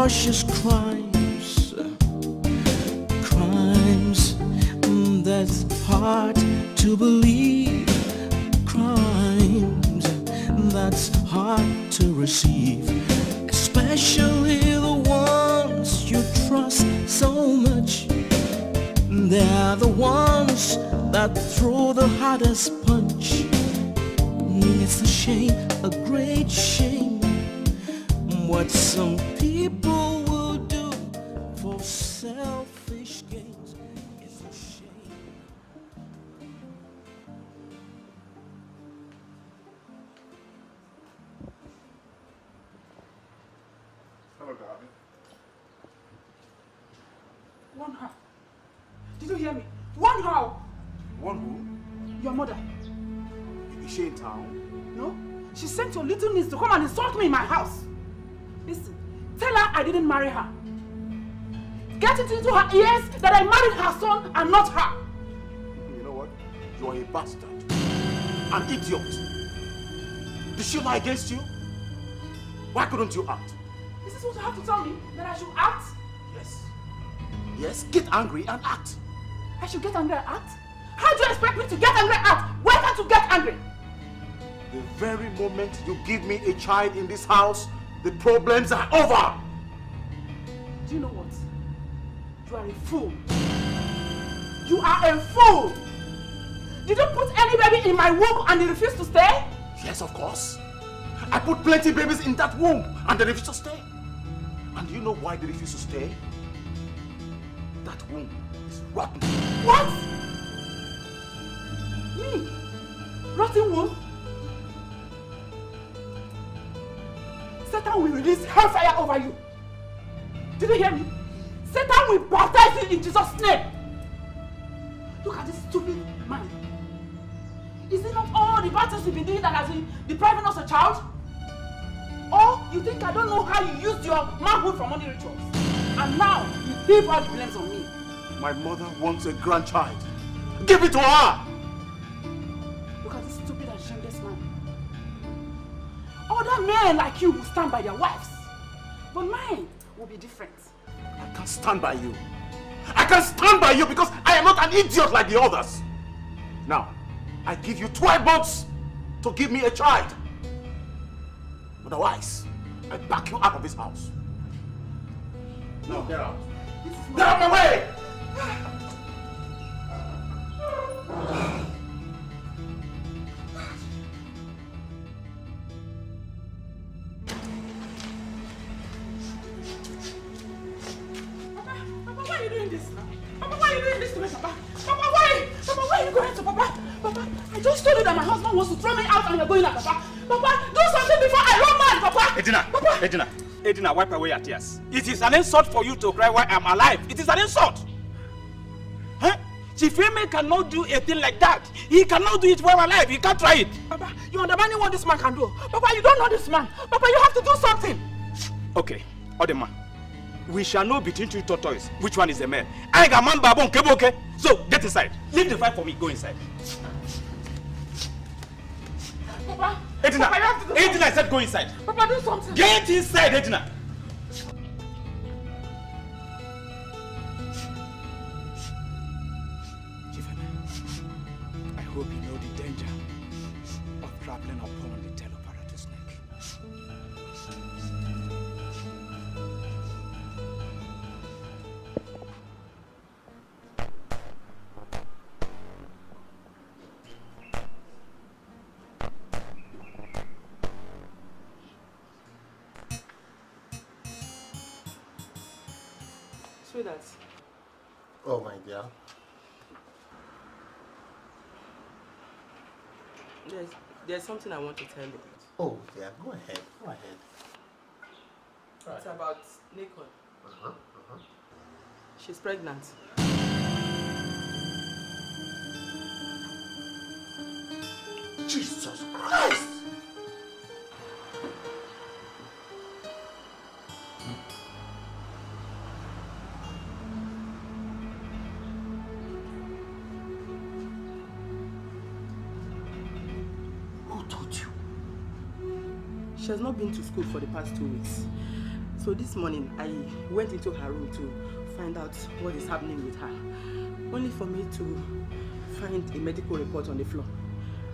atrocious crimes. Get her ears that I married her son and not her. You know what? You are a bastard. An idiot. Did she lie against you? Why couldn't you act? Is this what you have to tell me? That I should act? Yes. Yes, get angry and act. I should get angry and act? How do you expect me to get angry and act? Why can't you get angry? The very moment you give me a child in this house, the problems are over. Do you know what? You are a fool. You are a fool. Did you put any baby in my womb and they refused to stay? Yes, of course. I put plenty babies in that womb and they refused to stay. And do you know why they refused to stay? That womb is rotten. What? Me? Rotten womb? Satan will release hellfire over you. Did you hear me? Satan will baptize you in Jesus' name. Look at this stupid man. Is it not all the bad things you've been doing that has been depriving us a child? Or you think I don't know how you used your manhood for money rituals? And now you heap all the blames on me. My mother wants a grandchild. Give it to her! Look at this stupid and shameless man. Other men like you will stand by their wives. But mine will be different. I can't stand by you. I can't stand by you because I am not an idiot like the others. Now, I give you 12 months to give me a child. Otherwise, I back you out of this house. Now, get out. Get out of my way! Papa? Papa, why? Papa, why are you going to Papa? Papa, I just told you that my husband wants to throw me out and you're going out, Papa. Papa, do something before I run mad, Papa. Edina, Papa. Edina, Edina, wipe away your tears. It is an insult for you to cry while I'm alive. It is an insult. Huh? Chief Eme cannot do a thing like that. He cannot do it while alive. He can't try it. Papa, you understanding what this man can do? Papa, you don't know this man. Papa, you have to do something. Okay, Odema, we shall know between two tortoises which one is the man. I got man babon kebo okay? So get inside. Leave the fight for me. Go inside. Papa, Edina, Papa, Edina, I said go inside. Papa, do something. Get inside, Edina. There's, there's something I want to tell you. Oh yeah, go ahead. Go ahead. It's about Nicole. Uh-huh. Uh-huh. She's pregnant. Jesus Christ! She has not been to school for the past two weeks. So this morning, I went into her room to find out what is happening with her. Only for me to find a medical report on the floor.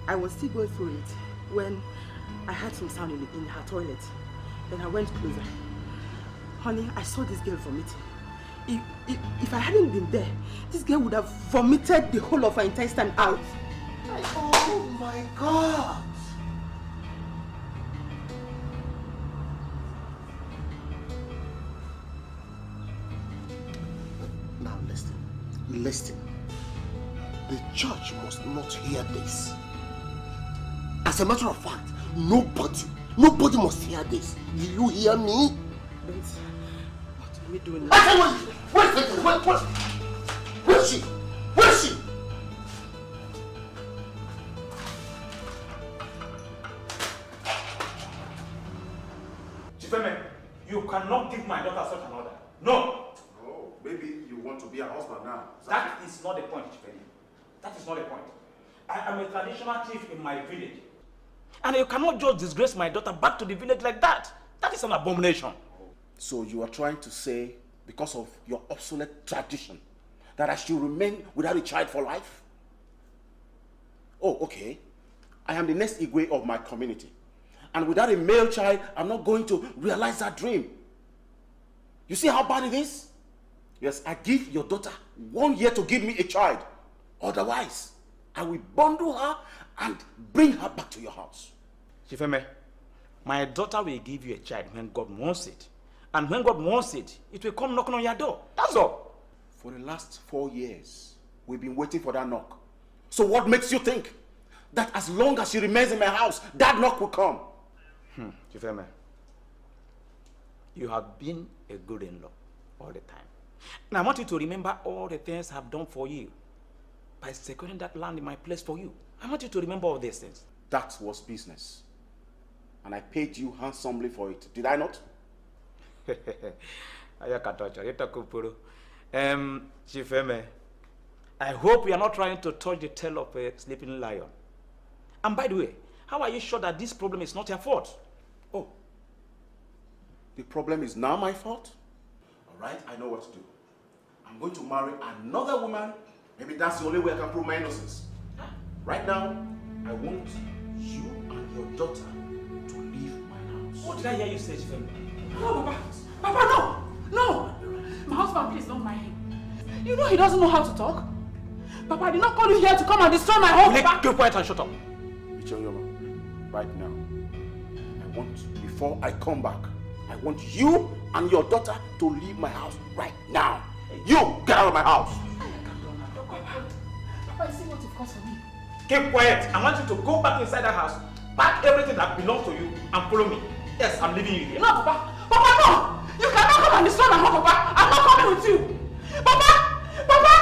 I was still going through it when I heard some sound in, in her toilet. Then I went closer. Honey, I saw this girl vomiting. If, if, if I hadn't been there, this girl would have vomited the whole of her intestine out. Oh my God! Listen. The church must not hear this. As a matter of fact, nobody, nobody must hear this. Do you hear me? What are we doing I now? said, wait, wait, wait, wait, wait. Where is she? Not the point, Chifeme. That is not the point. I am a traditional chief in my village. And you cannot just disgrace my daughter back to the village like that. That is an abomination. So you are trying to say, because of your obsolete tradition, that I should remain without a child for life? Oh, okay. I am the next Igwe of my community. And without a male child, I'm not going to realize that dream. You see how bad it is? Yes, I give your daughter one year to give me a child. Otherwise, I will bundle her and bring her back to your house. Chifeme, my daughter will give you a child when God wants it. And when God wants it, it will come knocking on your door. That's all. For the last four years, we've been waiting for that knock. So what makes you think that as long as she remains in my house, that knock will come? Hmm, Chifeme, you have been a good in-law all the time. And I want you to remember all the things I've done for you by securing that land in my place for you. I want you to remember all these things. That was business. And I paid you handsomely for it. Did I not? Um, Chifeme, I hope you are not trying to touch the tail of a sleeping lion. And by the way, how are you sure that this problem is not your fault? Oh. The problem is now my fault? Right, I know what to do. I'm going to marry another woman. Maybe that's the only way I can prove my innocence. Right now, I want you and your daughter to leave my house. What did I hear you say, Chifeme? No, Papa. Papa, no. No. My husband, please don't mind him. You know he doesn't know how to talk. Papa, I did not call you here to come and destroy my home, Nick, keep quiet and shut up. Ichonyoma, right now, I want, before I come back, want you and your daughter to leave my house right now. You, get out of my house. Papa, you see what you've caused for me. Keep quiet. I want you to go back inside that house, pack everything that belongs to you, and follow me. Yes, I'm leaving you here. No, Papa. Papa, no. You cannot come and destroy my home, Papa. I'm not coming with you. Papa. Papa.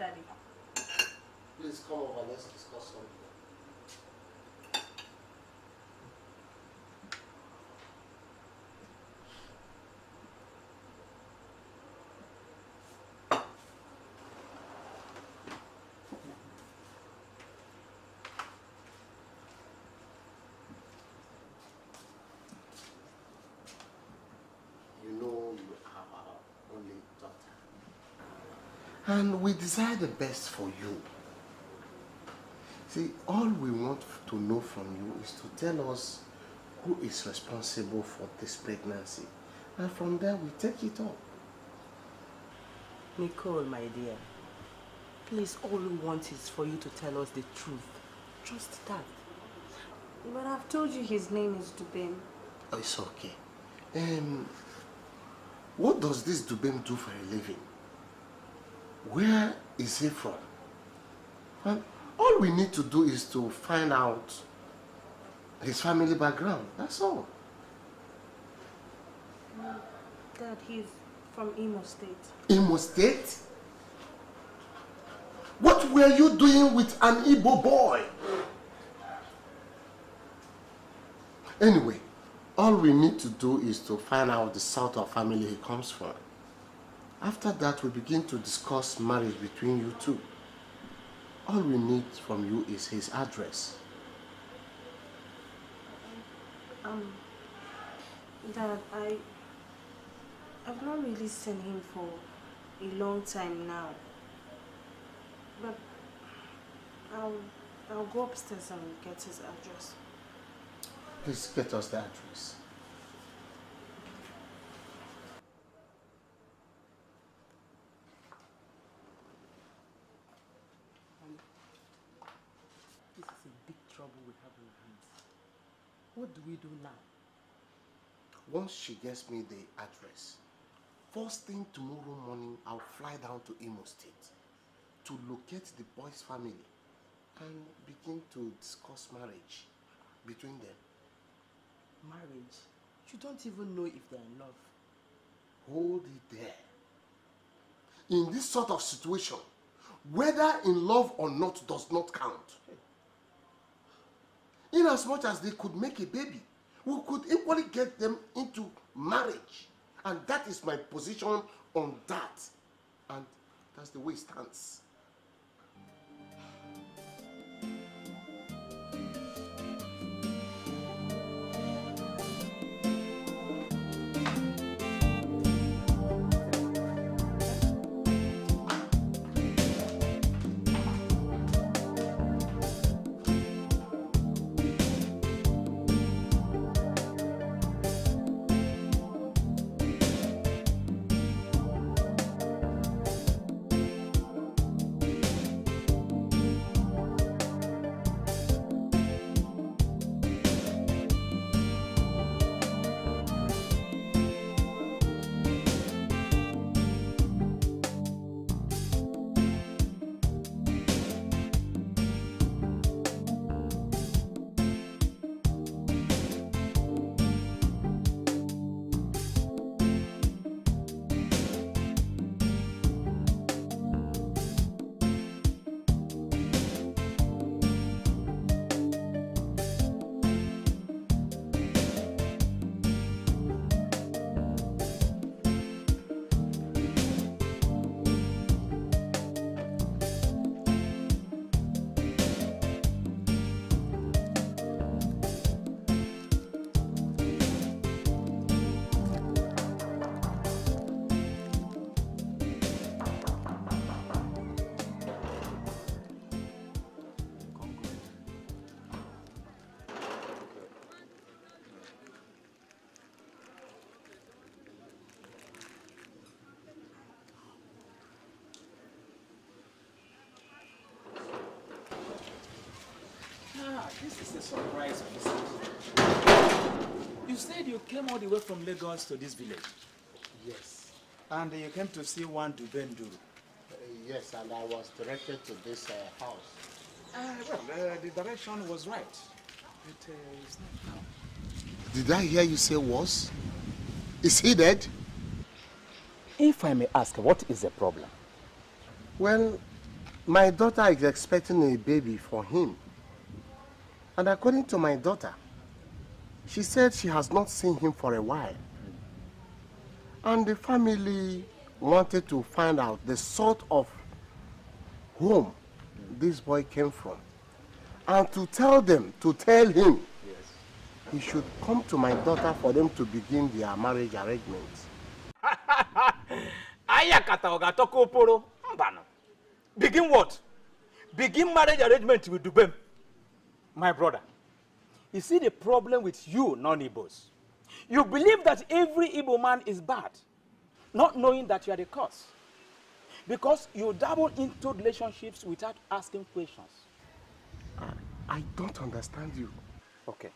Um, yes, Daddy. Please come over, let's discuss something. And we desire the best for you. See, all we want to know from you is to tell us who is responsible for this pregnancy. And from there, we take it up. Nicole, my dear, please, all we want is for you to tell us the truth. Just that. But I've told you his name is Dubem. Oh, it's okay. Um, what does this Dubem do for a living? Where is he from? And all we need to do is to find out his family background. That's all. Dad, he's from Imo State. Imo State? What were you doing with an Igbo boy? Anyway, all we need to do is to find out the sort of family he comes from. After that, we begin to discuss marriage between you two. All we need from you is his address. Um, Dad, I, I've not really seen him for a long time now. But I'll, I'll go upstairs and get his address. Please get us the address. What do we do now? Once she gets me the address, first thing tomorrow morning, I'll fly down to Imo State to locate the boy's family and begin to discuss marriage between them. Marriage. You don't even know if they're in love. Hold it there. In this sort of situation, whether in love or not does not count. In as much as they could make a baby, we could equally get them into marriage. And that is my position on that. And that's the way it stands. This surprise visit. You said you came all the way from Lagos to this village. Yes. And you came to see one Dubem Duru. Uh, yes, and I was directed to this uh, house. Ah, well, uh, the direction was right. It uh, is not now. Did I hear you say was? Is he dead? If I may ask, what is the problem? Well, my daughter is expecting a baby for him. And according to my daughter, she said she has not seen him for a while. And the family wanted to find out the sort of home this boy came from. And to tell them, to tell him, he should come to my daughter for them to begin their marriage arrangements. Ayakata ogatoko oporo. Mbano. Begin what? Begin marriage arrangement with Dubem. My brother. You see the problem with you non-Igbos. You believe that every Igbo man is bad, not knowing that you are the cause. Because you dabble into relationships without asking questions. I, I don't understand you. Okay.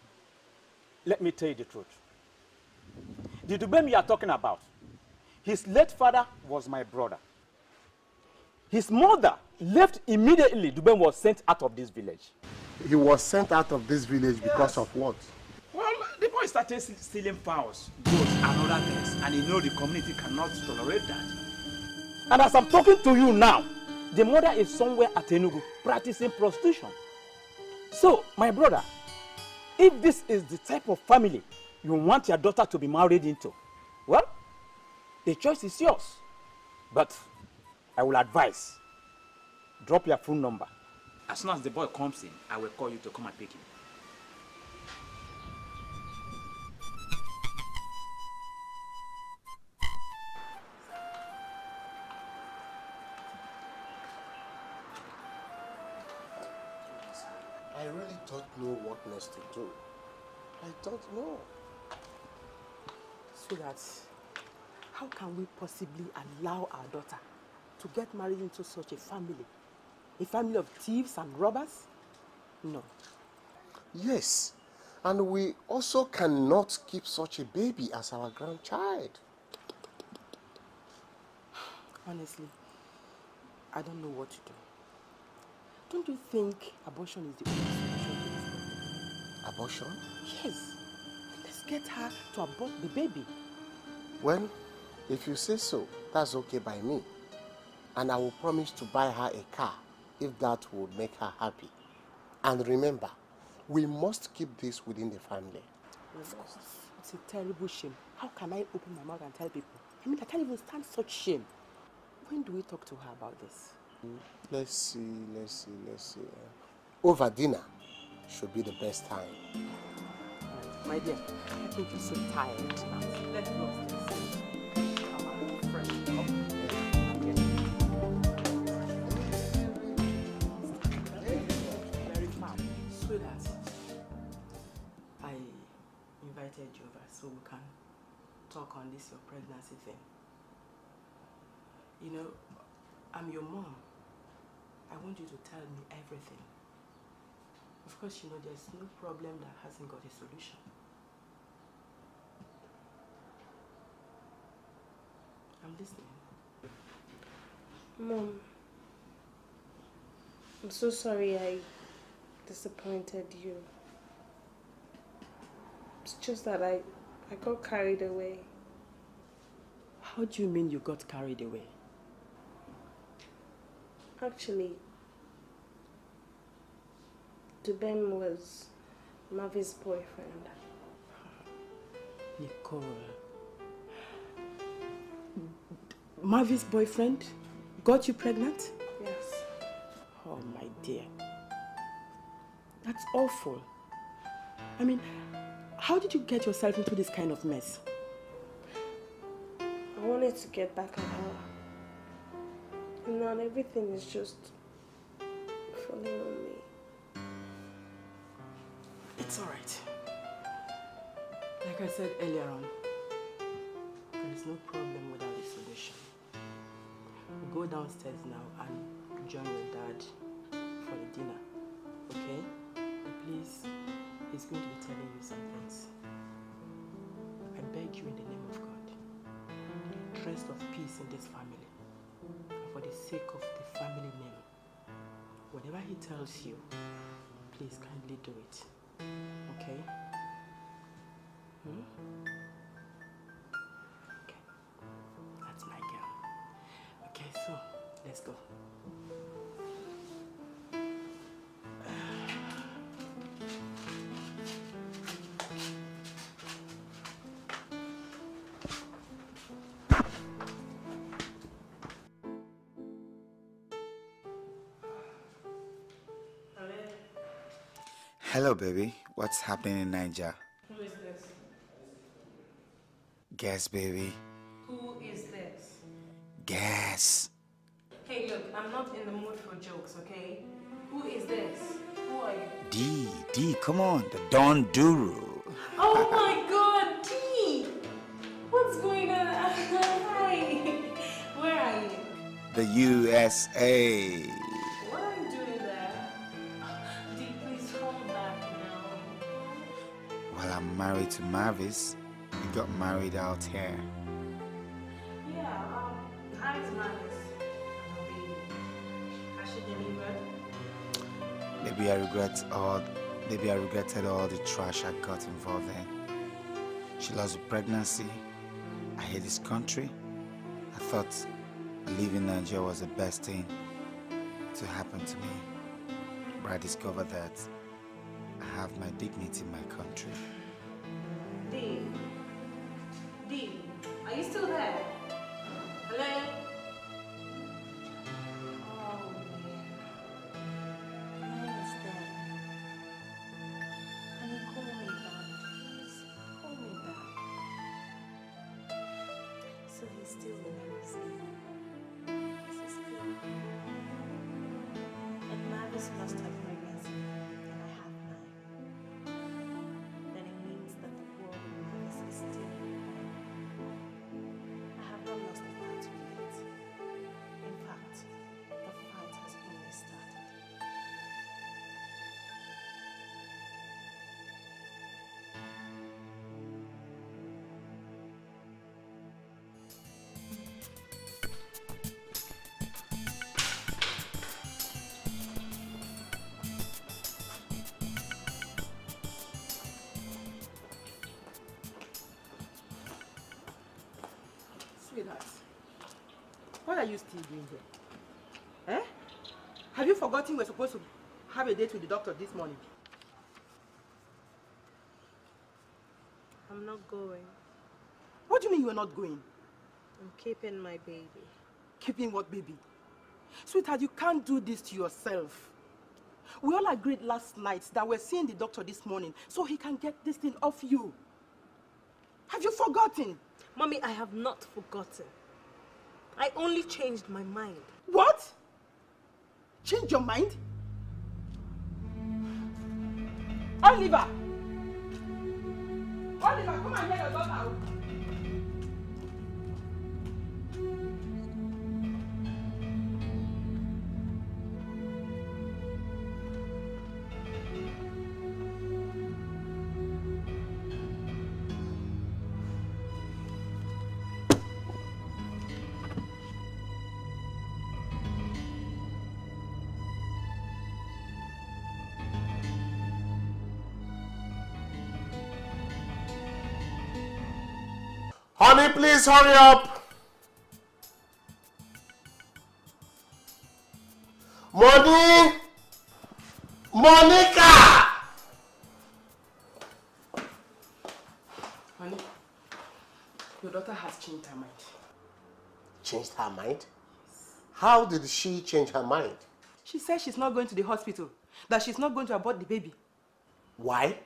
Let me tell you the truth. The Dubem you are talking about, his late father was my brother. His mother left immediately. Dubem was sent out of this village. He was sent out of this village because of what? Well, the boy started stealing fowls, goats, and other things, and he know the community cannot tolerate that. And as I'm talking to you now, the mother is somewhere at Enugu practicing prostitution. So, my brother, if this is the type of family you want your daughter to be married into, well, the choice is yours. But I will advise, drop your phone number. As soon as the boy comes in, I will call you to come and pick him. I really don't know what next to do. I don't know. So that how can we possibly allow our daughter to get married into such a family? A family of thieves and robbers? No. Yes, and we also cannot keep such a baby as our grandchild. Honestly, I don't know what to do. Don't you think abortion is the only solution to this Abortion? Yes. Let's get her to abort the baby. Well, if you say so, that's okay by me. And I will promise to buy her a car if that would make her happy. And remember, we must keep this within the family. Of course. It's a terrible shame. How can I open my mouth and tell people? I mean, I can't even stand such shame. When do we talk to her about this? Let's see, let's see, let's see. Over dinner should be the best time. My dear, I think you're so tired. Let's pregnancy thing. You know, I'm your mom. I want you to tell me everything. Of course, you know, there's no problem that hasn't got a solution. I'm listening. Mom, I'm so sorry I disappointed you. It's just that I, I got carried away. How do you mean you got carried away? Actually, Dubem was Mavis' boyfriend. Nicole. Marvy's boyfriend got you pregnant? Yes. Oh, my dear. That's awful. I mean, how did you get yourself into this kind of mess? I wanted to get back at her. And now everything is just falling on me. It's all right. Like I said earlier on, there is no problem without a solution. Go downstairs now and join your dad for the dinner, okay? And please, he's going to be telling you some things. I beg you in the name of interest of peace in this family, and for the sake of the family name, whatever he tells you, please kindly do it. Okay? Hmm? Hello, baby. What's happening in Niger? Who is this? Guess, baby. Who is this? Guess. Hey, look, I'm not in the mood for jokes, okay? Who is this? Who are you? D, D, come on, the Don Duru. Oh my god, D! What's going on? Hi. Where are you? The USA. Mavis. We got married out here. Yeah, um, how is Mavis? And her baby? Has she delivered? Maybe I regret all maybe I regretted all the trash I got involved in. She lost a pregnancy. I hate this country. I thought leaving Nigeria was the best thing to happen to me. But I discovered that I have my dignity in my country. Still. And lost her Sweetheart, what are you still doing here? Eh? Have you forgotten we're supposed to have a date with the doctor this morning? I'm not going. What do you mean you're not going? I'm keeping my baby. Keeping what baby? Sweetheart, you can't do this to yourself. We all agreed last night that we're seeing the doctor this morning so he can get this thing off you. Have you forgotten? Mommy, I have not forgotten. I only changed my mind. What? Change your mind? Oliver! Oliver, come and get your daughter. Honey, please hurry up. Money! Monica! Honey, your daughter has changed her mind. Changed her mind? How did she change her mind? She says she's not going to the hospital, that she's not going to abort the baby. Why?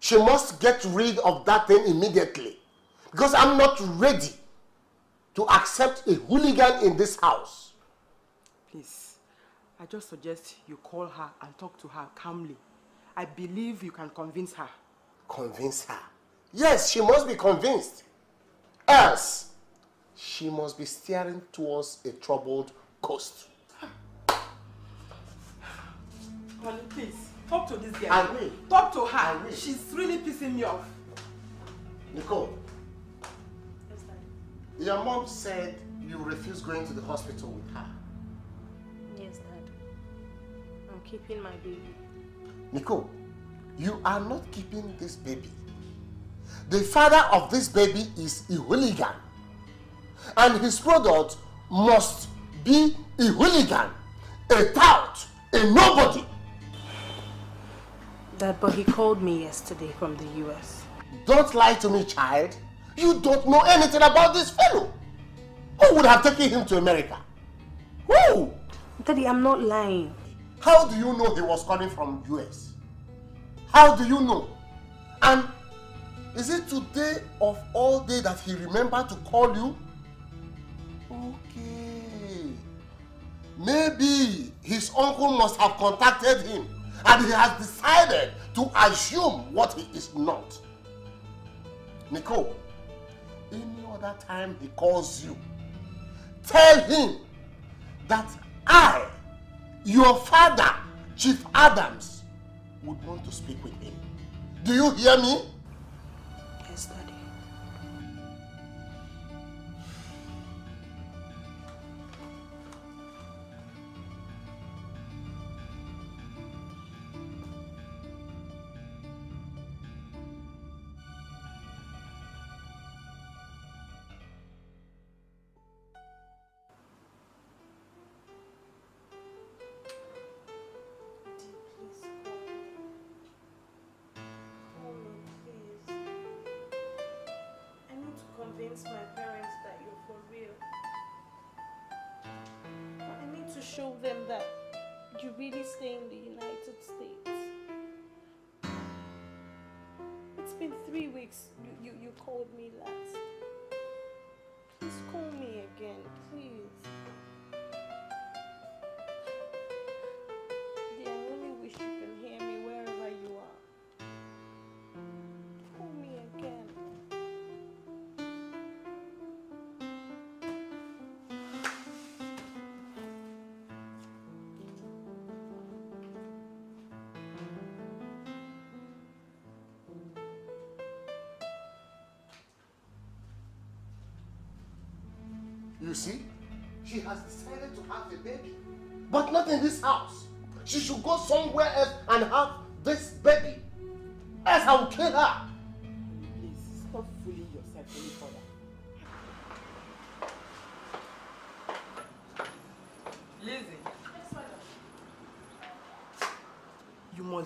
She must get rid of that thing immediately. Because I'm not ready to accept a hooligan in this house. Please, I just suggest you call her and talk to her calmly. I believe you can convince her. Convince her? Yes, she must be convinced. Else, she must be steering towards a troubled coast. Honey, please, talk to this girl. I will. Talk to her. I will. She's really pissing me off. Nicole. Your mom said you refuse going to the hospital with her. Yes, Dad. I'm keeping my baby. Nico, you are not keeping this baby. The father of this baby is a hooligan. And his product must be a hooligan, a tout, a nobody. Dad, but he called me yesterday from the US. Don't lie to me, child. You don't know anything about this fellow. Who would have taken him to America? Who? Daddy, I'm not lying. How do you know he was coming from US? How do you know? And is it today of all day that he remembered to call you? Okay. Maybe his uncle must have contacted him and he has decided to assume what he is not. Nicole, any other time he calls you, tell him that I, your father, Chief Adams, would want to speak with him. Do you hear me?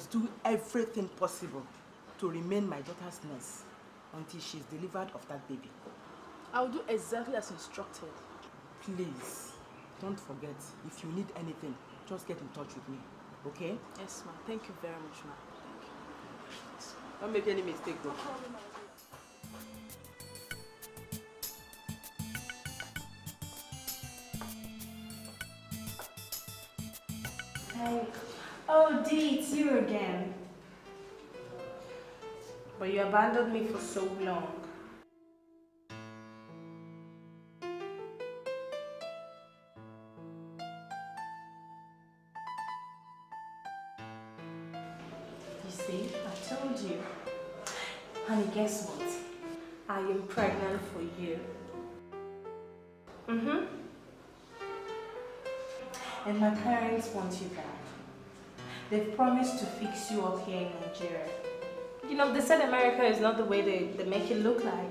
Must do everything possible to remain my daughter's nurse until she's delivered of that baby. I'll do exactly as instructed. Please, don't forget, if you need anything, just get in touch with me, okay? Yes, ma'am. Thank you very much, ma'am. Don't make any mistake though. Again. But you abandoned me for so long. You see, I told you. Honey, guess what? I am pregnant for you. Mm-hmm. And my parents want you back. They've promised to fix you up here in Nigeria. You know, they said America is not the way they, they make it look like.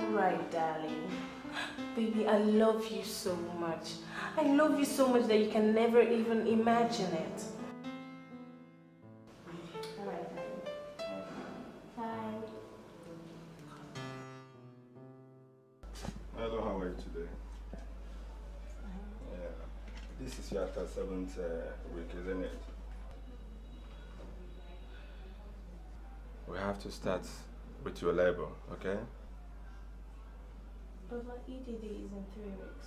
Alright, darling. Baby, I love you so much. I love you so much that you can never even imagine it. 7th uh, week, isn't it? We have to start with your labor, okay? But my EDD is in three weeks.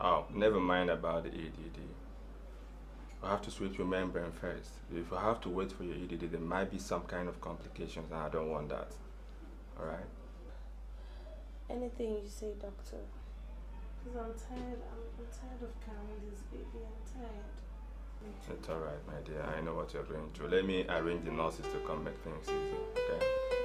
Oh, never mind about the EDD. We have to switch your membrane first. If you have to wait for your EDD, there might be some kind of complications and I don't want that. Alright? Anything you say, doctor. Because I'm tired. I'm, I'm tired of carrying this baby. I'm tired. It's all right, my dear. I know what you're going through. Let me arrange the nurses to come make things easy, okay?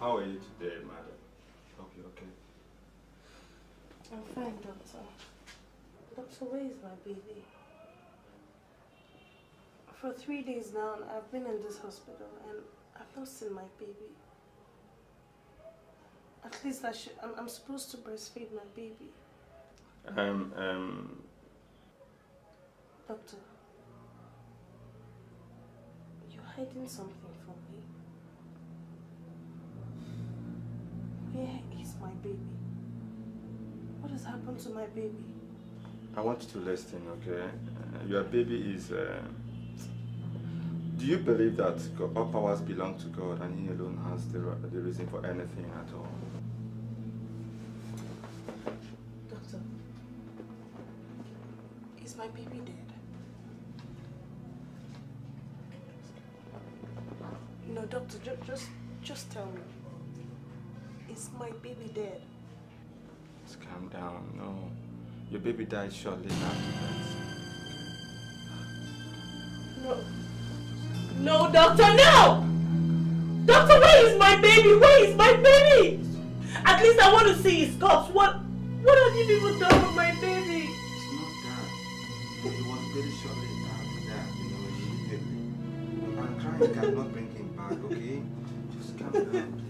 Are you today, madam? Hope you're okay. I'm fine, doctor. Doctor, where is my baby? For three days now, I've been in this hospital and I've not seen my baby. At least I should, I'm, I'm supposed to breastfeed my baby. Um, um, Doctor, you're hiding something from me. Where is my baby? What has happened to my baby? I want you to listen, okay? Uh, your baby is. Uh, do you believe that God- all powers belong to God and He alone has the, the reason for anything at all? Doctor, is my baby dead? No, doctor, ju just, just tell me. Is my baby dead? Just calm down. No. Your baby died shortly after that. No. No, doctor, no! Doctor, where is my baby? Where is my baby? At least I want to see his corpse. What, what have you people done with my baby? It's not that. It was very shortly after that, you know, immediately. I'm crying cannot bring him back, okay? Just calm down,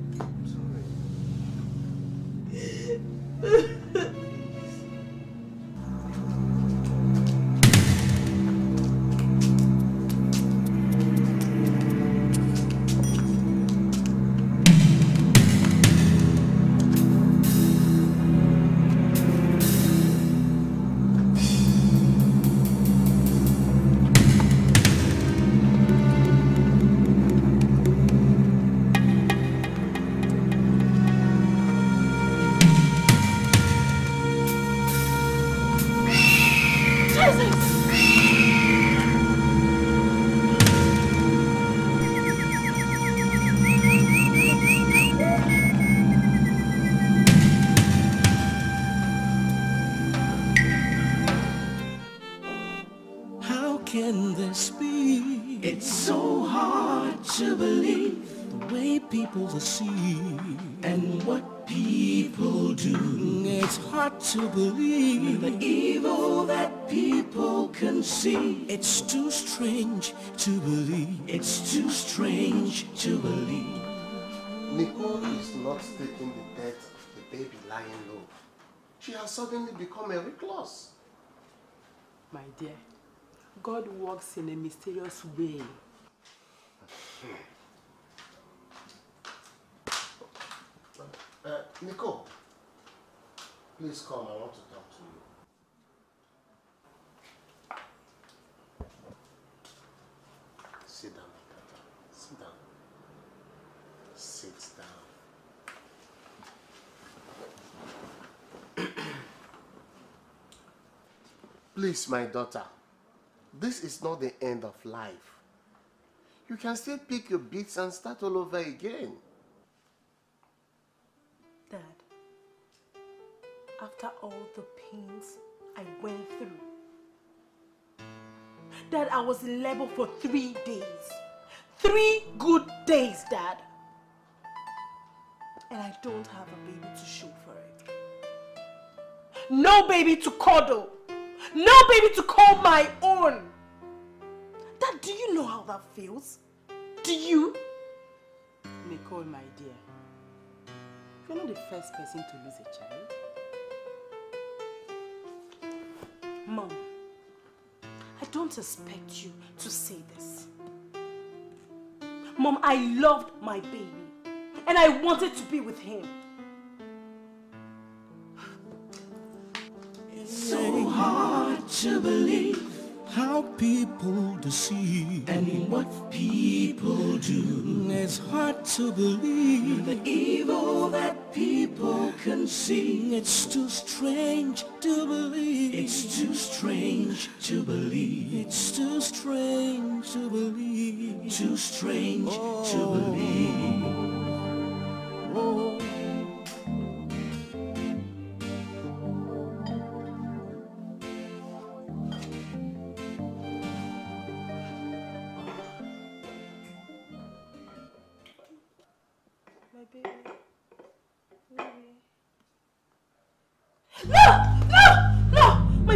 see. It's too strange to believe. It's too strange to believe. Nicole is not taking the death of the baby lying low. She has suddenly become a recluse. My dear, God works in a mysterious way. Uh, Nicole, please come. I want to talk to you. Sit down, my daughter. Sit down. Sit down. Please, my daughter, this is not the end of life. You can still pick your beats and start all over again. Dad, after all the pains I went through, Dad, I was in labor for three days. Three good days, Dad. And I don't have a baby to show for it. No baby to cuddle. No baby to call my own. Dad, do you know how that feels? Do you? Nicole, my dear, you're not the first person to lose a child. Mom, I don't expect you to say this. Mom, I loved my baby and I wanted to be with him. To believe how people deceive and what people do. It's hard to believe the evil that people can see. It's too strange to believe. It's too strange to believe. It's too strange to believe. Too strange to believe.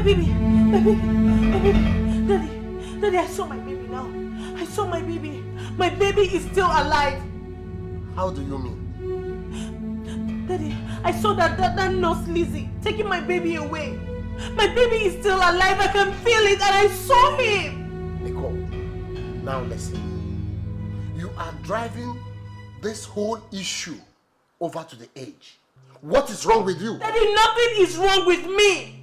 Baby, my baby, my baby. Daddy, Daddy, I saw my baby now. I saw my baby. My baby is still alive. How do you mean? Daddy, I saw that, that, that nurse Lizzie taking my baby away. My baby is still alive. I can feel it and I saw him. Nicole, now listen. You are driving this whole issue over to the edge. What is wrong with you? Daddy, nothing is wrong with me.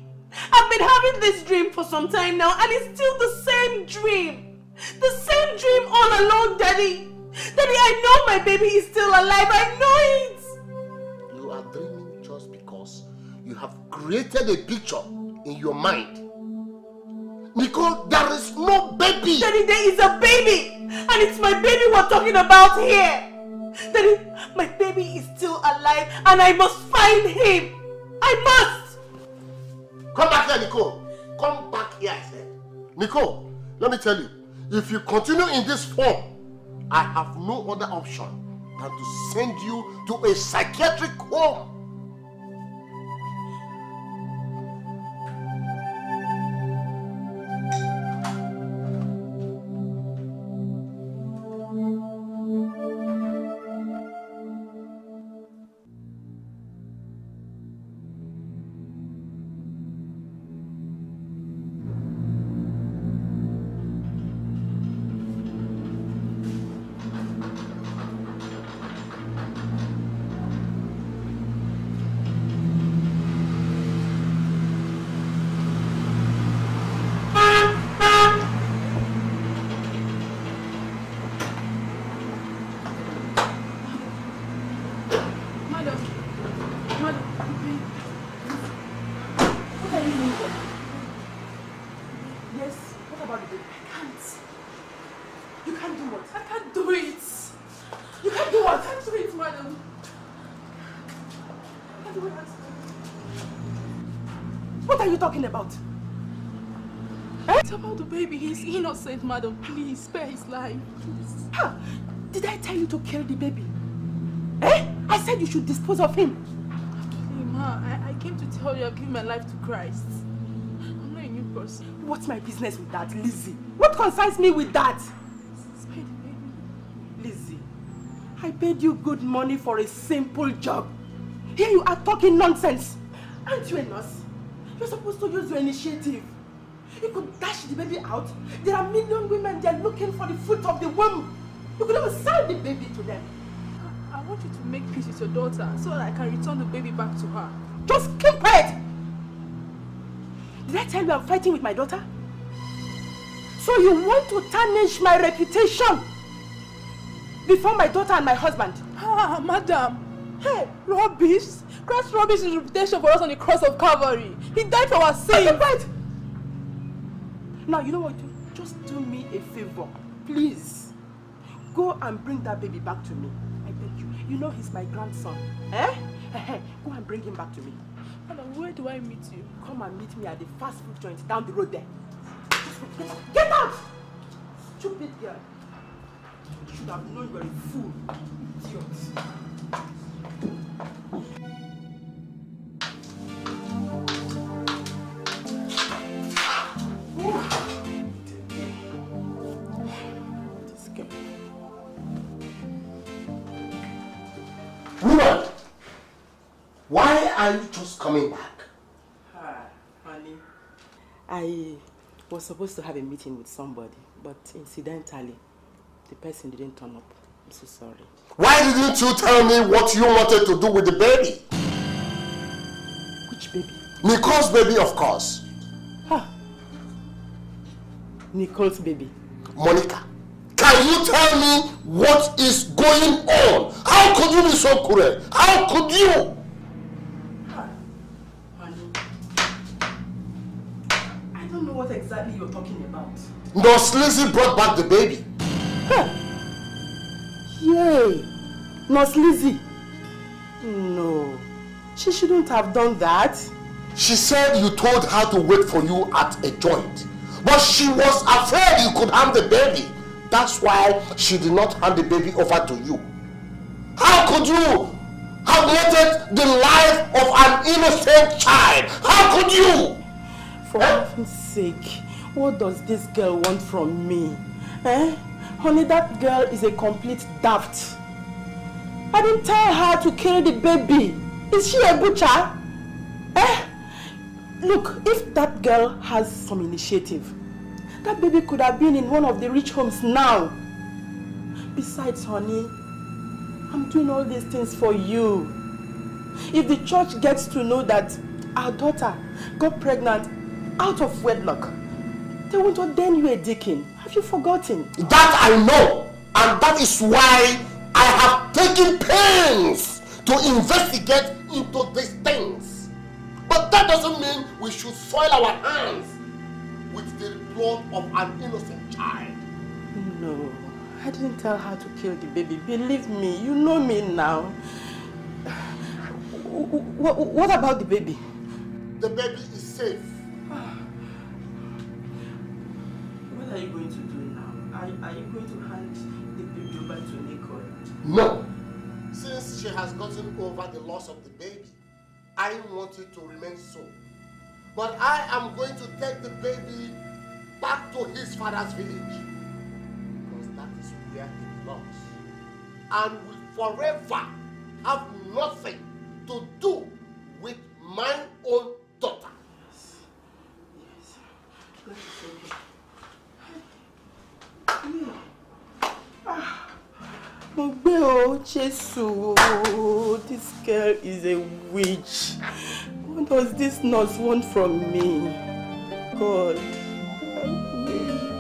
I've been having this dream for some time now and it's still the same dream. The same dream all along, Daddy. Daddy, I know my baby is still alive. I know it. You are dreaming just because you have created a picture in your mind. Nicole, there is no baby. Daddy, there is a baby. And it's my baby we're talking about here. Daddy, my baby is still alive and I must find him. I must. Come back here, Nicole. Come back here, I said. Nicole, let me tell you, if you continue in this form, I have no other option than to send you to a psychiatric home. He's innocent, madam. Please spare his life. Please. Ha! Did I tell you to kill the baby? Eh? I said you should dispose of him. Hey, ma, I, I came to tell you I've given my life to Christ. I'm not a new person. What's my business with that, Lizzie? What concerns me with that? Spare the baby. Lizzie, I paid you good money for a simple job. Here you are talking nonsense. Aren't you a nurse? You're supposed to use your initiative. You could dash the baby out. There are million women there looking for the fruit of the womb. You could even sell the baby to them. I want you to make peace with your daughter so that I can return the baby back to her. Just keep quiet. Did I tell you I'm fighting with my daughter? So you want to tarnish my reputation before my daughter and my husband? Ah, madam. Hey, rubbish. Christ rubbish his reputation for us on the cross of Calvary. He died for our Keep sins. quiet. Now you know what? Do? Just do me a favor, please. Go and bring that baby back to me. I beg you. You know he's my grandson. Eh? Eh, Go and bring him back to me. Madam, where do I meet you? Come and meet me at the fast food joint down the road there. Get out! Get out! Stupid girl. You should have known you were a fool. Idiot. Why are you just coming back? Hi, honey. I was supposed to have a meeting with somebody, but incidentally, the person didn't turn up. I'm so sorry. Why didn't you tell me what you wanted to do with the baby? Which baby? Nicole's baby, of course. Ha! Nicole's baby. Monica, can you tell me what is going on? How could you be so cruel? How could you? Honey. I don't know what exactly you're talking about. Nurse Lizzie brought back the baby. Huh. Yay! Nurse Lizzie. No. She shouldn't have done that. She said you told her to wait for you at a joint. But she was afraid you could harm the baby. That's why she did not hand the baby over to you. How could you have letted the life of an innocent child? How could you? For eh? heaven's sake, what does this girl want from me? Eh? Honey, that girl is a complete daft. I didn't tell her to kill the baby. Is she a butcher? Eh? Look, if that girl has some initiative, that baby could have been in one of the rich homes now. Besides, honey, I'm doing all these things for you. If the church gets to know that our daughter got pregnant out of wedlock, they won't ordain you a deacon. Have you forgotten? That I know. And that is why I have taken pains to investigate into these things. But that doesn't mean we should soil our hands with the blood of an innocent child. No, I didn't tell her to kill the baby. Believe me, you know me now. What, what about the baby? The baby is safe. Are you going to do now? Are, are you going to hand the baby over to Nicole? No. Since she has gotten over the loss of the baby, I want it to remain so. But I am going to take the baby back to his father's village. Because that is where he belongs. And will forever have nothing to do with my own daughter. Yes. Okay. Ah. Mo gbé o, this girl is a witch. What does this nurse want from me? God. help me.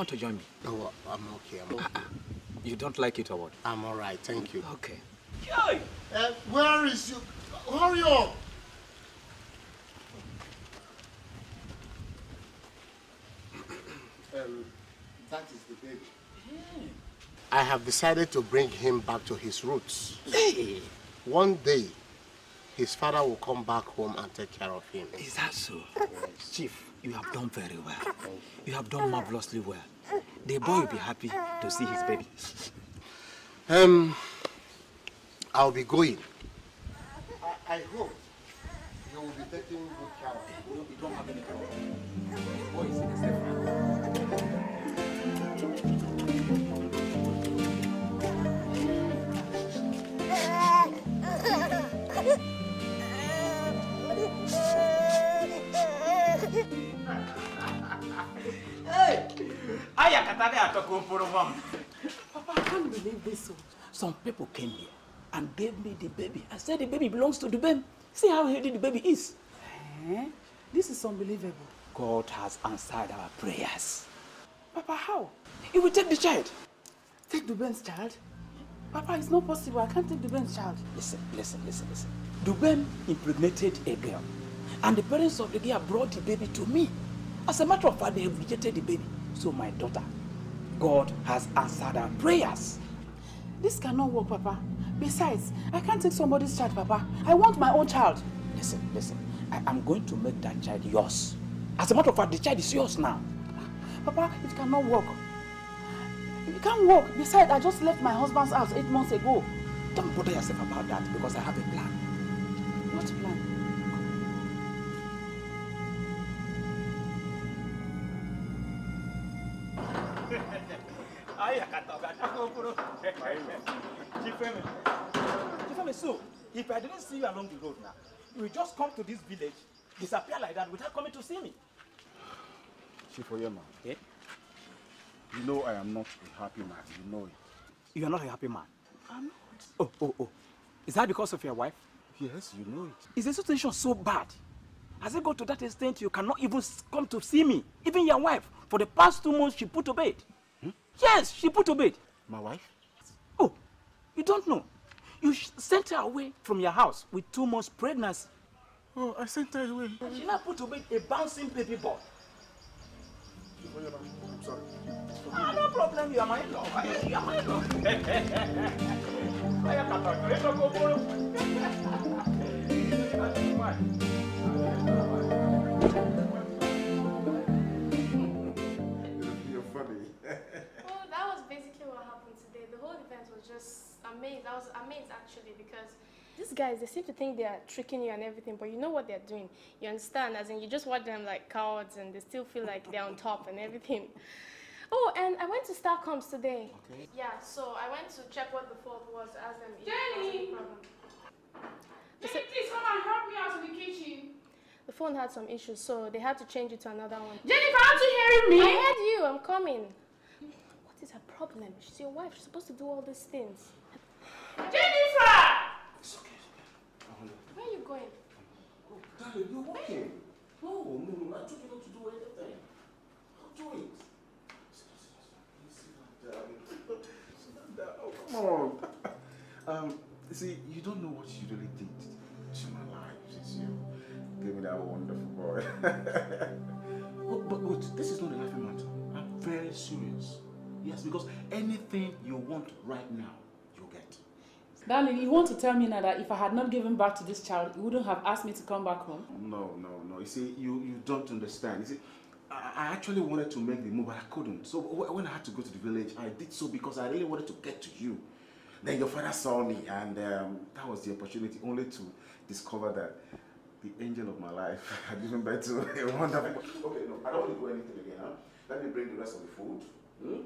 You don't want to join me? Oh, I'm okay. I'm okay. You don't like it or what? I'm all right. Thank you. Okay. Uh, where is you? Hurry up! um, that is the baby. I have decided to bring him back to his roots. One day, his father will come back home and take care of him. Is that so? Chief, you have done very well. You have done marvelously well. The boy will be happy to see his baby. Um, I'll be going. I, I hope you will be taking good care of him. You don't have any problem. The boy is in a safe hand. Aya katade atoko poro mom. Papa, I can't believe this. oh. Some people came here and gave me the baby. I said the baby belongs to the baby. See how healthy the baby is. Eh? This is unbelievable. God has answered our prayers. Papa, how? He will take the child. Take Duben's child? Papa, it's not possible. I can't take Duben's child. Listen, listen, listen, listen. Duben impregnated a girl, and the parents of the girl brought the baby to me. As a matter of fact, they have rejected the baby. So my daughter, God has answered our prayers. This cannot work, Papa. Besides, I can't take somebody's child, Papa. I want my own child. Listen, listen. I am going to make that child yours. As a matter of fact, the child is yours now. Papa, it cannot work. It can't work. Besides, I just left my husband's house eight months ago. Don't bother yourself about that because I have a plan. What plan? Chifeme. Chifeme, so, if I didn't see you along the road now, you will just come to this village, disappear like that without coming to see me. Chief Oyema, Eh? you know I am not a happy man. You know it. You are not a happy man. I'm not. Oh, oh, oh. Is that because of your wife? Yes, you know it. Is the situation so bad? Has it got to that extent you cannot even come to see me? Even your wife, for the past two months, she put to bed. Yes, she put to bed. My wife? Oh, you don't know. You sent her away from your house with two months pregnancy. Oh, I sent her away. And she now put to bed a bouncing baby boy. I'm sorry. Ah, no problem, you are my in-law. You are my in-law. Aya kata, kere to go boro. You're funny. Well, that was basically what today. The whole event was just amazed. I was amazed actually because these guys they seem to think they are tricking you and everything, but you know what they're doing. You understand? As in, you just watch them like cowards, and they still feel like they're on top and everything. Oh, and I went to Starcomms today. Okay. Yeah, so I went to check what the fault was, ask them if Jenny! there was any problem. Jenny, please come and help me out in the kitchen. The phone had some issues, so they had to change it to another one. Jennifer, aren't you hearing me? I heard you. I'm coming. What is her problem? She's your wife. She's supposed to do all these things. Jennifer! Where are you going? Darling, you're working. No, no, no. I told you not to do anything. I'll do it. Sit down, darling. Sit down. Oh, come on. Um, see, you don't know what you really did to my life since you gave me that wonderful boy. but, but, but this is not a laughing matter. I'm very serious. Yes, because anything you want right now, you'll get. Darling, you want to tell me now that if I had not given birth to this child, you wouldn't have asked me to come back home? No, no, no. You see, you, you don't understand. You see, I, I actually wanted to make the move, but I couldn't. So when I had to go to the village, I did so because I really wanted to get to you. Then your father saw me, and um, that was the opportunity only to discover that the angel of my life had given birth to a wonderful. Okay, no, I don't want to do anything again. Huh? Let me bring the rest of the food. Hmm?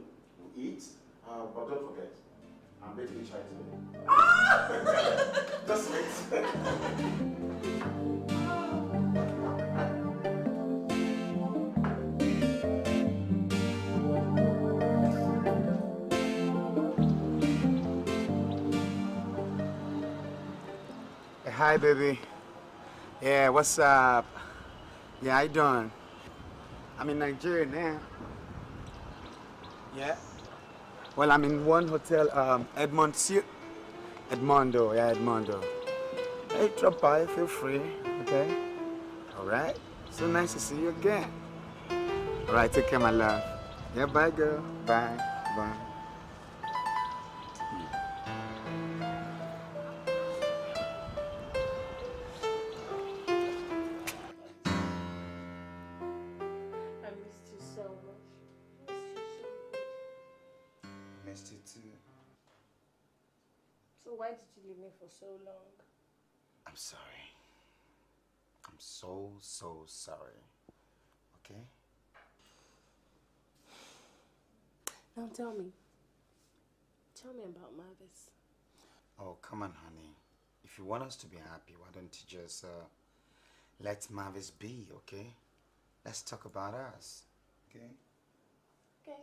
We'll eat, uh, but don't forget, I'm baking a child today. Just wait. Hi, baby. Yeah, what's up? Yeah, how you doing? I'm in Nigeria now. Yeah. Well, I'm in one hotel, um, Edmond Edmondo, yeah, Edmondo. Hey, drop by, feel free, okay? All right. So nice to see you again. All right, take care, my love. Yeah, bye, girl. Bye. Bye. For so long? I'm sorry. I'm so, so sorry. Okay? Now tell me. Tell me about Mavis. Oh, come on, honey. If you want us to be happy, why don't you just uh, let Mavis be, okay? Let's talk about us, okay? Okay,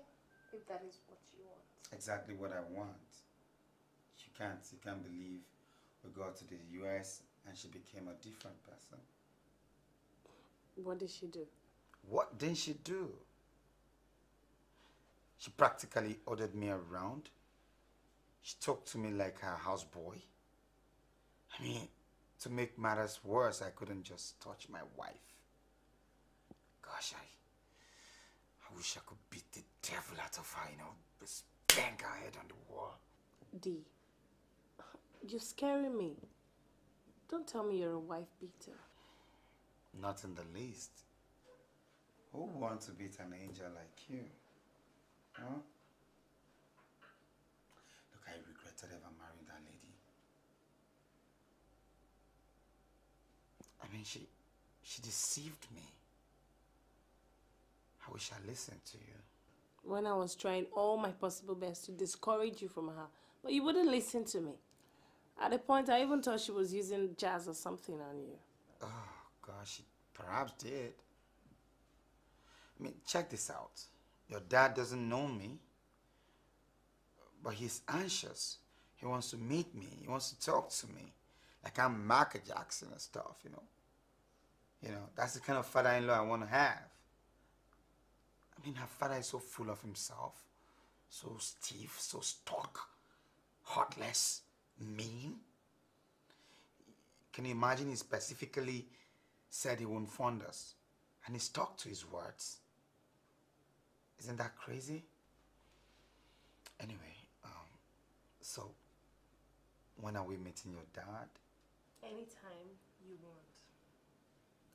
if that is what you want. Exactly what I want. You can't, you can't believe we got to the US and she became a different person. What did she do? What didn't she do? She practically ordered me around. She talked to me like her houseboy. I mean, to make matters worse, I couldn't just touch my wife. Gosh, I, I wish I could beat the devil out of her, you know, just bang her head on the wall. D. You're scaring me. Don't tell me you're a wife beater. Not in the least. Who wants to beat an angel like you? Huh? Look, I regretted ever marrying that lady. I mean, she, she deceived me. I wish I listened to you. when I was trying all my possible best to discourage you from her, but you wouldn't listen to me. At a point, I even thought she was using jazz or something on you. Oh, gosh, she perhaps did. I mean, check this out. Your dad doesn't know me, but he's anxious. He wants to meet me. He wants to talk to me. Like I'm Michael Jackson and stuff, you know. You know, that's the kind of father-in-law I want to have. I mean, her father is so full of himself, so stiff, so stuck, heartless, mean. Can you imagine he specifically said he won't fund us? And he stuck to his words. Isn't that crazy? Anyway, um, so when are we meeting your dad? Anytime you want.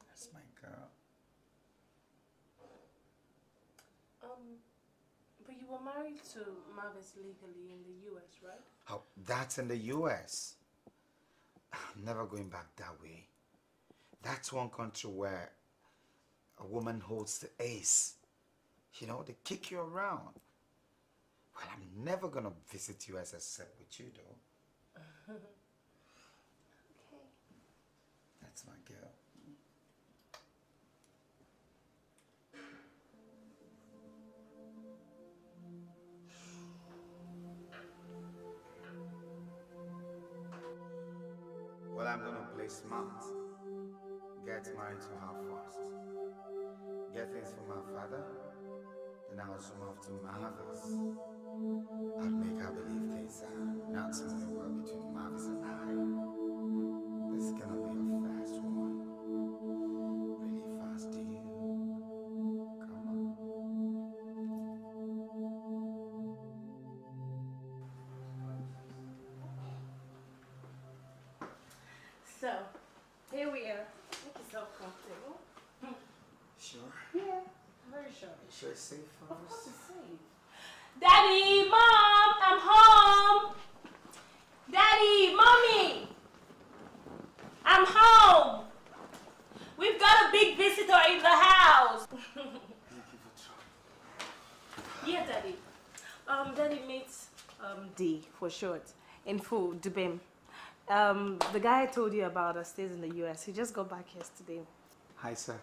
That's my girl. Um, but you were married to Mavis legally in the US, right? Oh, that's in the US. I'm never going back that way. That's one country where a woman holds the ace. You know, they kick you around. Well, I'm never gonna visit you as I said with you, though. okay. That's my girl. Play smart. Get married to her first. Get things for my father. Then I'll zoom off to Mavis. I'll make her believe things are not moving well between Mavis and I. This is for short. In full, Dubem. Um, the guy I told you about that stays in the U.S. He just got back yesterday. Hi, sir.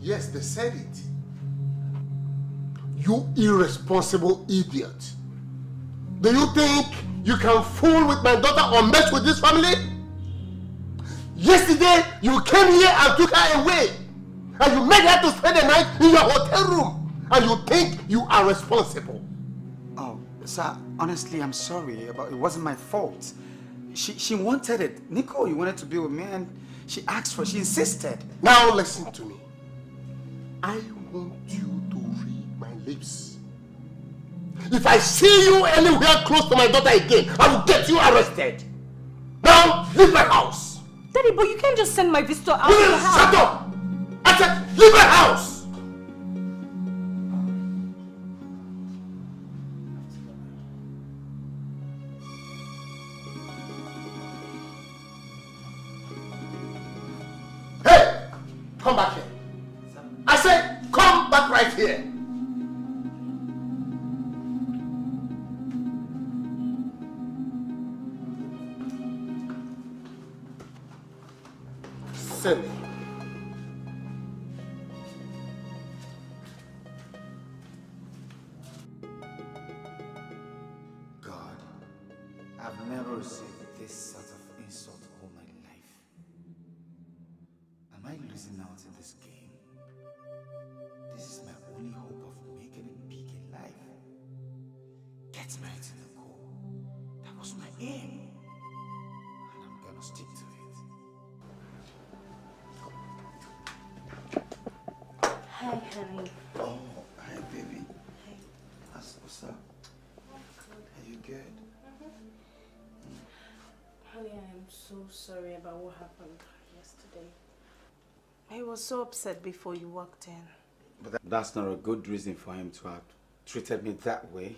Yes, they said it. You irresponsible idiot. Do you think you can fool with my daughter or mess with this family? Yesterday, you came here and took her away. And you made her to spend the night in your hotel room. And you think you are responsible. Oh, sir, honestly, I'm sorry. but it wasn't my fault. She she wanted it. Nico, you wanted to be with me, and she asked for. She insisted. Now listen to me. I want you to read my lips. If I see you anywhere close to my daughter again, I will get you arrested. Now, leave my house. Daddy, but you can't just send my visitor out Will of you the house. shut up? I said, leave my house. Sorry about what happened yesterday. I was so upset before you walked in. But that, that's not a good reason for him to have treated me that way.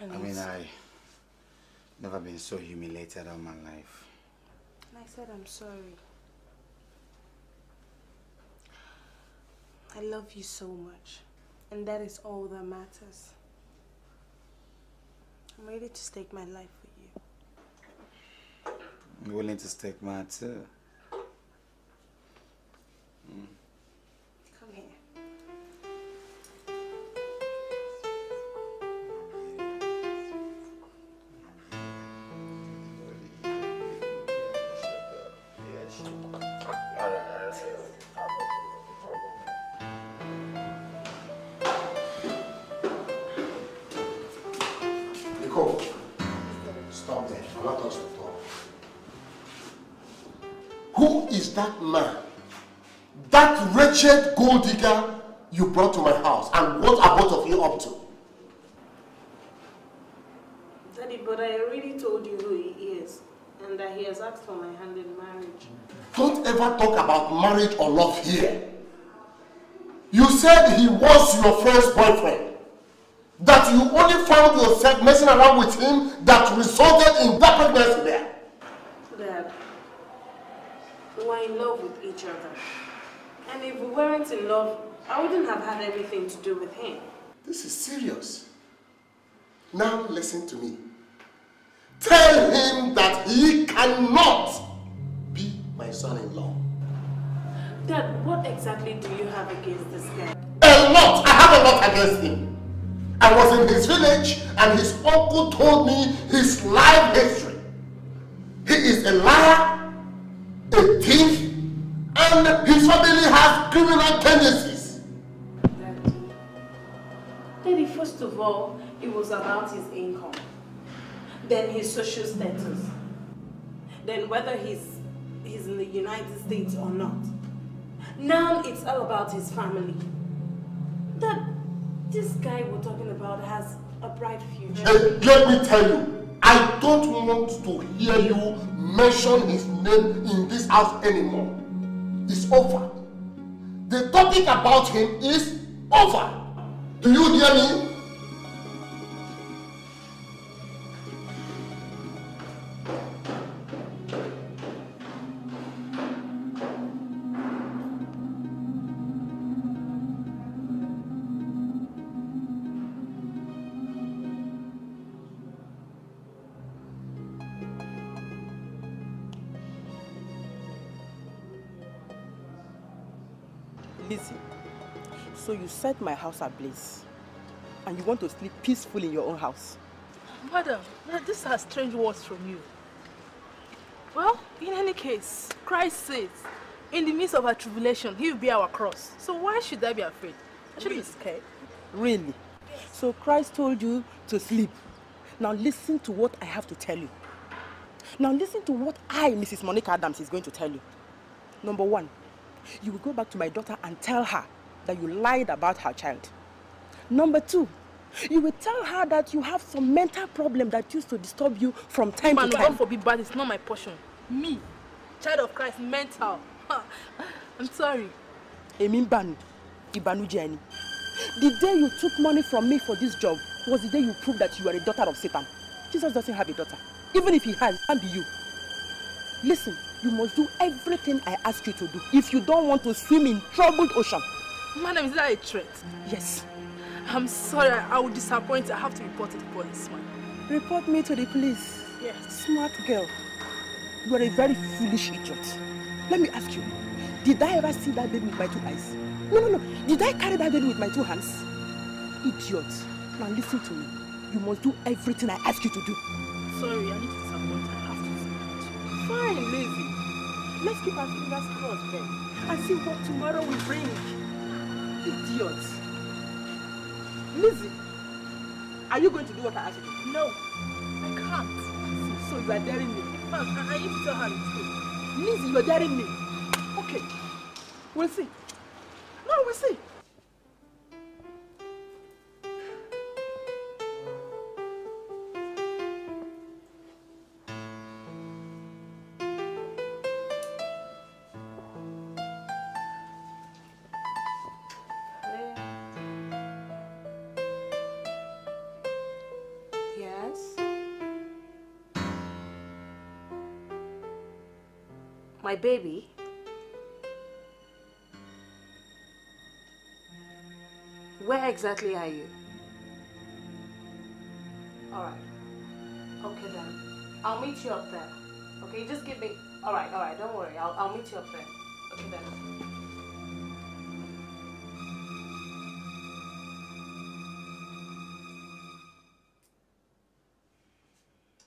And I mean, I never been so humiliated all my life. And I said I'm sorry. I love you so much. And that is all that matters. I'm ready to stake my life for you. I'm willing to mine too. Digger you brought to my house? And what are both of you up to? Daddy, but I already told you who he is. And that he has asked for my hand in marriage. Don't ever talk about marriage or love here. You said he was your first boyfriend. That you only found yourself messing around with him that resulted in that pregnancy there. Dad, we were in love with each other. And if we weren't in love, I wouldn't have had anything to do with him. This is serious. Now listen to me. Tell him that he cannot be my son-in-law. Dad, what exactly do you have against this guy? A lot! I have a lot against him. I was in his village and his uncle told me his life history. He is a liar, a thief, and his family has criminal tendencies. Daddy. Daddy, first of all, it was about his income. Then his social status. Then whether he's, he's in the United States or not. Now it's all about his family. Dad, this guy we're talking about has a bright future. And let me tell you, I don't want to hear you mention his name in this house anymore. It's over. The topic about him is over. Do you hear me? Set my house ablaze and you want to sleep peacefully in your own house. Madam, these are strange words from you. Well, in any case, Christ says, in the midst of our tribulation, he will be our cross. So why should I be afraid? I should be scared. Really? So Christ told you to sleep. Now listen to what I have to tell you. Now listen to what I, Mrs. Monica Adams, is going to tell you. Number one, you will go back to my daughter and tell her that you lied about her child. Number two, you will tell her that you have some mental problem that used to disturb you from time Man, to time. God forbid bad, it's not my portion. Me, child of Christ, mental. I'm sorry. Emin Banu, Ibanu Jenny. The day you took money from me for this job was the day you proved that you are a daughter of Satan. Jesus doesn't have a daughter. Even if he has, it can't be you. Listen, you must do everything I ask you to do if you don't want to swim in troubled ocean. Madam, is that a threat? Yes. I'm sorry, I will disappoint you. I have to report it to the police, man. Report me to the police. Yes. Smart girl. You are a very foolish idiot. Let me ask you, did I ever see that baby with my two eyes? No, no, no. Did I carry that baby with my two hands? Idiot. Now listen to me. You must do everything I ask you to do. Sorry, I need to disappoint. I have to disappoint you. Fine, lazy. Let's keep our fingers crossed then and see what tomorrow will bring. Idiot. Lizzie, are you going to do what I asked you to do? No, I can't. So you are daring me. Ma'am, I, I need to tell her. Lizzie, you are daring me. Okay. We'll see. No, we'll see. My baby? Where exactly are you? Alright. Okay then. I'll meet you up there. Okay, just give me... Alright, alright, don't worry. I'll, I'll meet you up there. Okay then.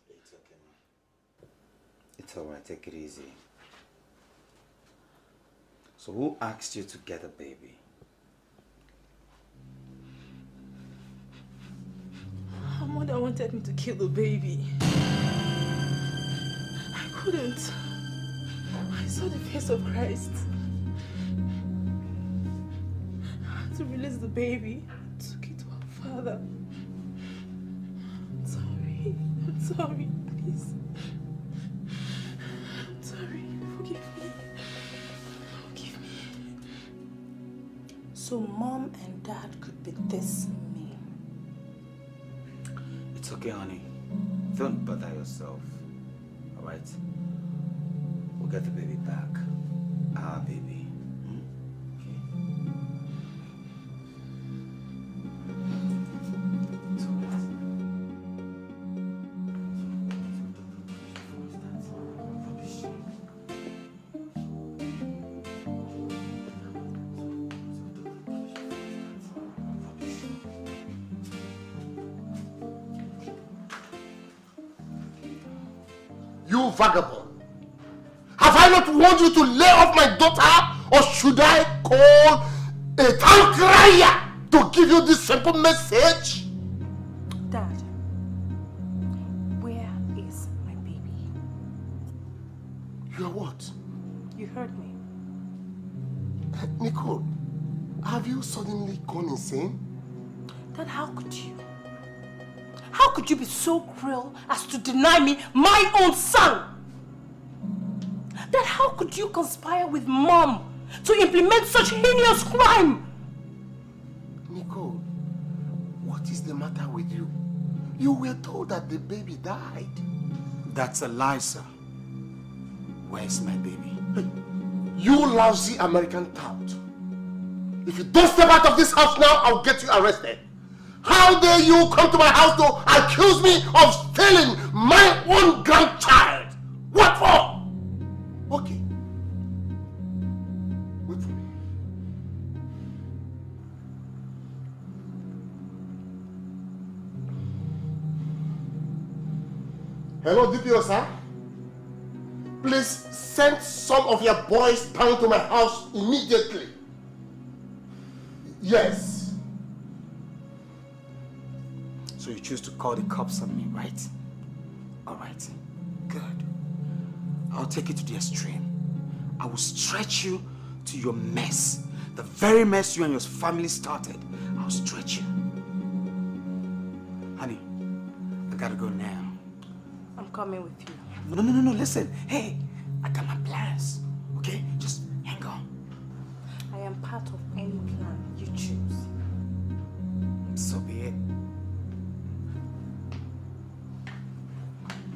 It's okay, man. It's alright, take it easy. So who asked you to get a baby? Her mother wanted me to kill the baby. I couldn't. I saw the face of Christ. To release the baby. I took it to her father. I'm sorry. I'm sorry. Please. So mom and dad could be this mean. It's okay, honey. Don't bother yourself. Alright? We'll get the baby back. Our baby. My daughter? Or should I call a town crier to give you this simple message? Dad, where is my baby? You are what? You heard me. Nicole, have you suddenly gone insane? Dad, how could you? How could you be so cruel as to deny me my own son? Dad, you conspire with mom to implement such heinous crime? Nicole, what is the matter with you? You were told that the baby died. That's a lie, sir. Where's my baby? You lousy American tout. If you don't step out of this house now, I'll get you arrested. How dare you come to my house to accuse me of stealing my own grandchild? Hello, DPO, sir. Please send some of your boys down to my house immediately. Yes. So you choose to call the cops on me, right? Alright. Good. I'll take it to the extreme. I will stretch you to your mess. The very mess you and your family started. I'll stretch you. Honey, I gotta go now. Coming with you. No, no, no, no, listen. Hey, I got my plans. Okay? Just hang on. I am part of any plan you choose. So be it.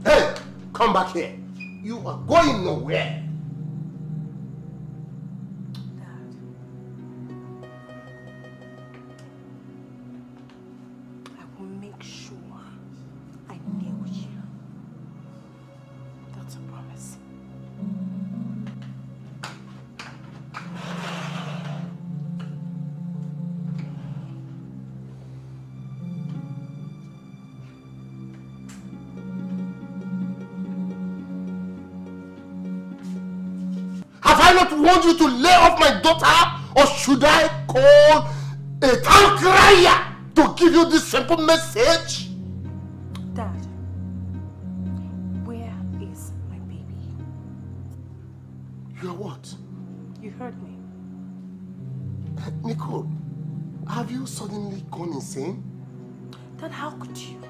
Hey, come back here. You are going nowhere. Warned you to lay off my daughter? Or should I call a town crier to give you this simple message? Dad, where is my baby? You are what? You heard me. Nicole, have you suddenly gone insane? Dad, how could you?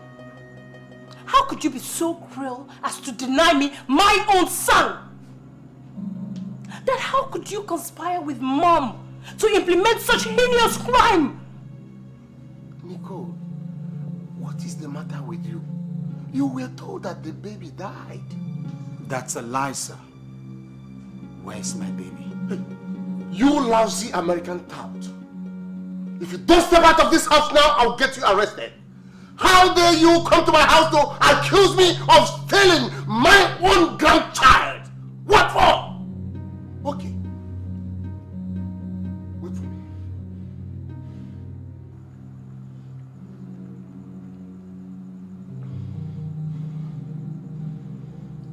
How could you be so cruel as to deny me conspire with mom to implement such heinous crime? Nicole, what is the matter with you? You were told that the baby died. That's a lie, sir. Where's my baby? You lousy American tout. If you don't step out of this house now, I'll get you arrested. How dare you come to my house to accuse me of stealing my own grandchild? What for?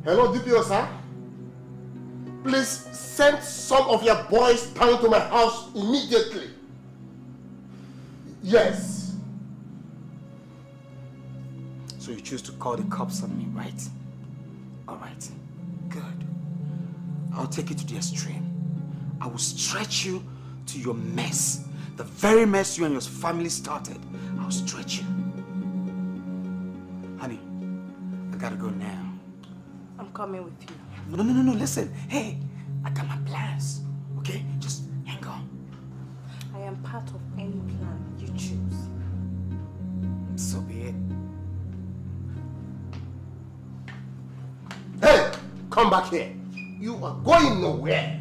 Hello, DPO, sir. Please send some of your boys down to my house immediately. Yes. So you choose to call the cops on me, right? Alright, good. I'll take you to the extreme. I will stretch you to your mess. The very mess you and your family started. I'll stretch you. Honey, I gotta go now. Coming with you. No, no, no, no, listen. Hey, I got my plans. Okay? Just hang on. I am part of any plan you choose. So be it. Hey, come back here. You are going nowhere.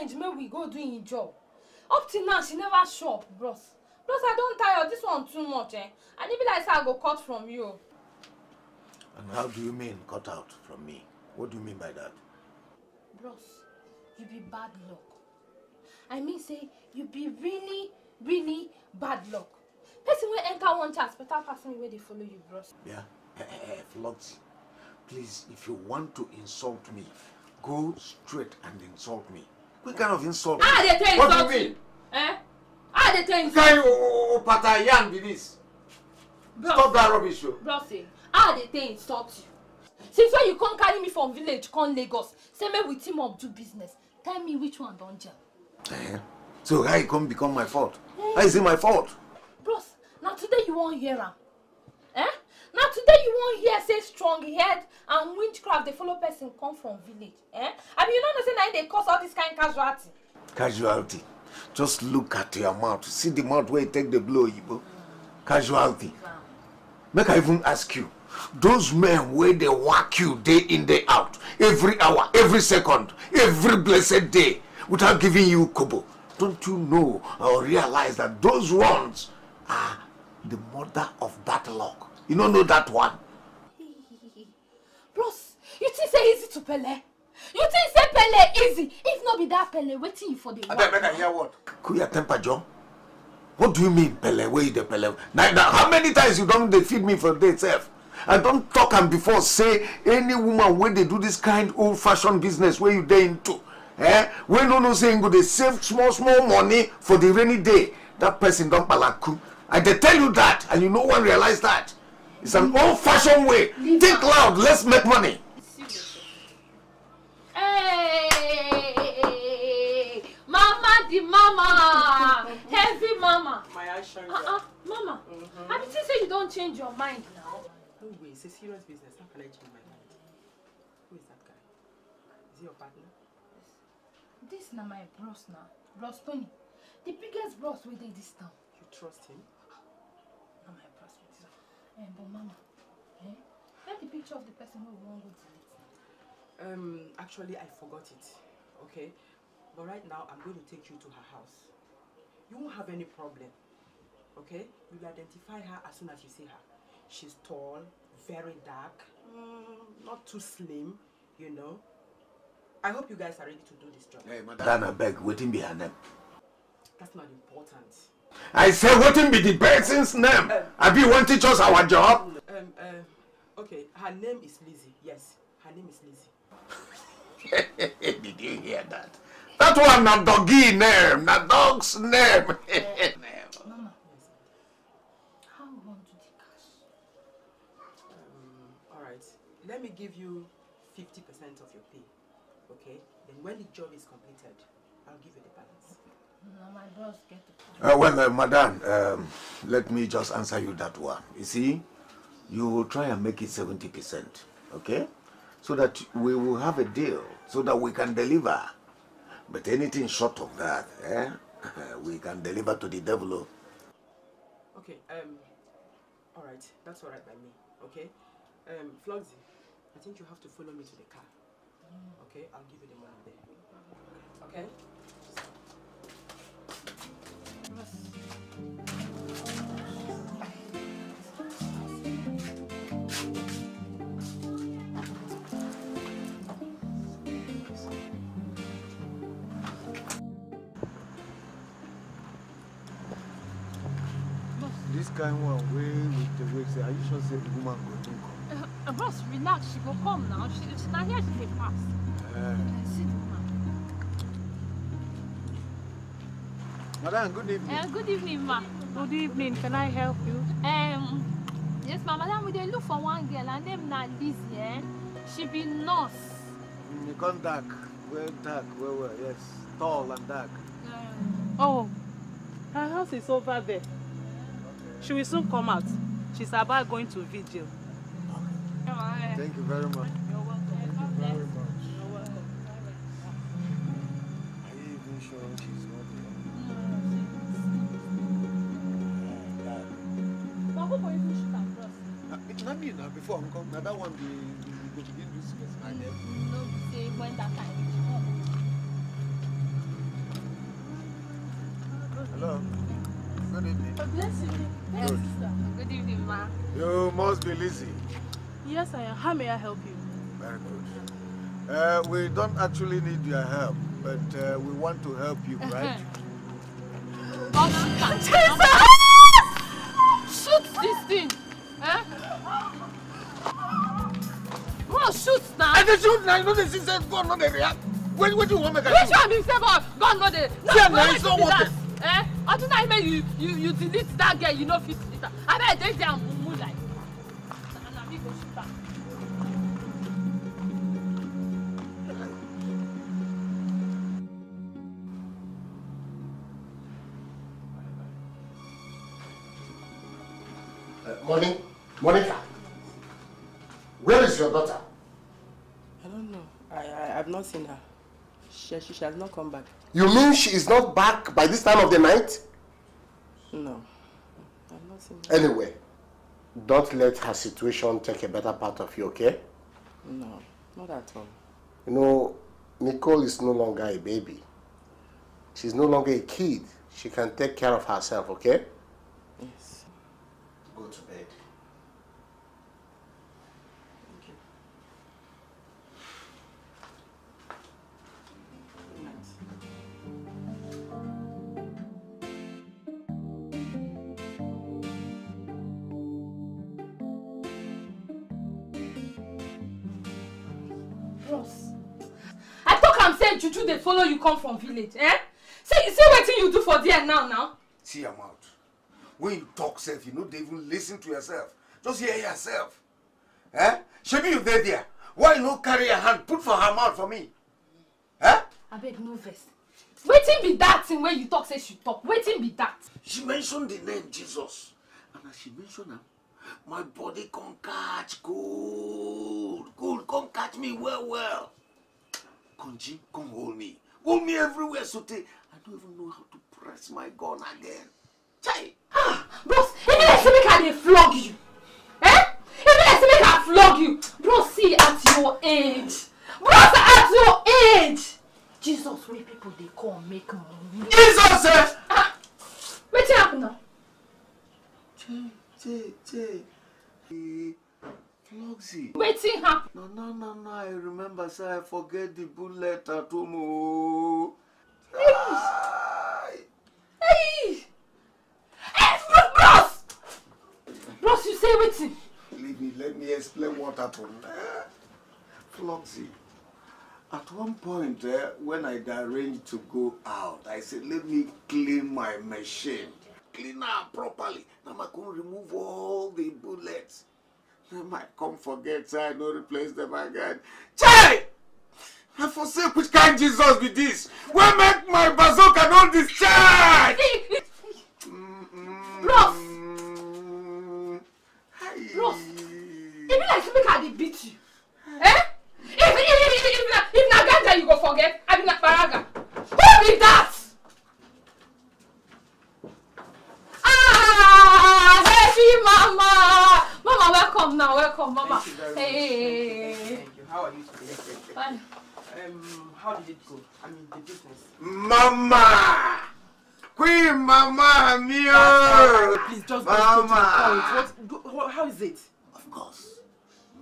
Arrange make we go do im job. Up till now she never show up, bros. Bros, I don tire. This one too much, eh? And e be like say I go cut from you. And how do you mean cut out from me? What do you mean by that? Bros, you be bad luck. I mean say you be really, really bad luck. Person wey enter one chance better me wey dey follow you, bros. Yeah? Eh, eh, eh, Flotsy, please, if you want to insult me, go straight and insult me. What kind of insult? Ah, they tell What do insult you you. mean? Eh? Ah, they tell Guy, insult oh, oh, Patayan be this. Bros, Stop that rubbish, yo. Bros, eh, ah, they tell insult you. Since when you come carry me from village come Lagos, say make we team up do business. Tell me which one don jam. Eh? So how it come become my fault? How is it my fault? Bros, na today you wan hear am. You wan hear say strong head and witchcraft dey follow person come from village. Eh? Abi you no know say na im dey cause all this kind casualty. Casualty. Just look at your mouth. See the mouth you take the blow, Igbo. Casualty. Make I even ask you. Those men where they whack you day in, day out, every hour, every second, every blessed day, without giving you kobo. Don't you know or realize that those ones are the mother of bad luck? You don't know that one? Bros, you think say easy to pele? You think say pele easy? If no be that pele, you for dey I make I hear what? Cool your temper, John. What do you mean, Pele? Where you the Pele? Now, now, how many times you don't they feed me for day itself? I don't talk and before say any woman when they do this kind old fashioned business where you dey into. Eh? When no no saying go they save small small money for the rainy day. That person don't palaku. I they tell you that and you no one realize that. It's an old fashioned way. Think loud, let's make money. Hey, mama the mama, heavy mama. My eye shine Uh uh, mama. I be think say you don change your mind now. No way, it's a serious business. How can I change my mind? Who is that guy? Is he your partner? This na my bros now, bros Tony, the biggest bros wey dey this town. You trust him? This one. Eh, but mama, eh, get the picture of the person who we wan go delete. Um, actually, I forgot it. Okay? But right now, I'm going to take you to her house. You won't have any problem. Okay? You'll identify her as soon as you see her. She's tall, very dark, mm, not too slim, you know. I hope you guys are ready to do this job. Hey, madam, I beg, waiting behind them. That's not important. I say, waiting be the person's name. Have you want to teach us our job? Um, uh, okay, her name is Lizzie. Yes, her name is Lizzie. Did you hear that? That one na doggy name, na dog's name. Mama, how we want to the cash? Um, all right. Let me give you 50% of your pay. Okay? Then when the job is completed, I'll give you the balance. No, my boss get to Uh, well, uh, madam, um, let me just answer you that one. You see, you will try and make it 70%, okay? So that we will have a deal, so that we can deliver. But anything short of that, eh, we can deliver to the devil. oh. Okay, um, all right. That's all right by me. Okay? Um, Flogsy, I think you have to follow me to the car. Okay? I'll give you the money there. Okay? This kind one way with the say, are you sure say the woman go do come? Uh, boss, relax. She go come now. She, she not here. She dey pass. The woman. Madam, good evening. Uh, good evening, ma. Good evening. Can I help you? Um, yes, ma. Madam, we dey look for one girl. Her name na Lizzie. Eh? She be nurse. Mm, You come dark, well dark, well well, yes, tall and dark. Oh, her house is over there. She will soon come out. She's about going to vigil. Thank you very much. Hello. Good evening. God bless you. Good. Good evening, ma. You must be Lizzie. Yes, I am. How may I help you? Very good. Uh, we don't actually need your help, but uh, we want to help you, right? Oh, shoot. Shoot this thing. I dey shoot you know the system gun no dey react. When, when do you want make I Which shoot? one be say God God no dey? No, Yeah, no, na, wait it's not worth that. Eh? Ordinary make you you you delete that girl you no fit delete am. Abeg dey there and mumu like. Na na me go shoot am. Morning, Monica. She, she has not come back. You mean she is not back by this time of the night? No. I've not seen her. Anyway, don't let her situation take a better part of you, okay? No, not at all. You know, Nicole is no longer a baby. She's no longer a kid. She can take care of herself, okay? Yes. Go to bed. Juju dey follow you come from village. Eh? See see wetin you do for there now now. See your mouth. When you talk self, you no dey even listen to yourself. Just hear yourself. Eh? Shebi you dey there. Why you no carry your hand put for her mouth for me? Eh? Abeg no vex. Wetin be that thing wey you talk say she talk? Wetin be that? She mentioned the name Jesus. And as she mentioned am, my body come catch cold. Cold come catch me well well. Konji, come hold me. Hold me everywhere so tey I don't even know how to press my gun again. Chai! Bros, e be like say make I dey flog you. Eh? E be like say make I flog you. Bros, see at your age. Bros, at your age. Jesus wey people dey call make money. Jesus eh! Ah, wetin happen now? Che, che, che. Eh, Floxy. Wetin happen? No, no, no, no. I remember, say I forget the bullet at home. oh. Hey! Hey, bro- bros! Bros, you say wetin? Leave me, let me explain what happened. Eh, At one point, eh, when I arranged to go out, I said, let me clean my machine. Clean am properly. Now I can remove all the bullets. I come forget, say I no replace them again. Chai! I forsake which kind Jesus be this? Where make my bazooka no discharge? Bros! Bros! E be like say make I dey beat you. Eh? If if if if if na if na ganja you go forget, I be na paraga. Who be that? Ah, heavy mama. Mama, welcome now, welcome, mama. Hey. Thank you. How are you today? Fine. Um, how did it go? I mean, the business. Mama! Queen Mama mio! Uh, please just go straight to the Mama! point. What, go- how is it? Of course,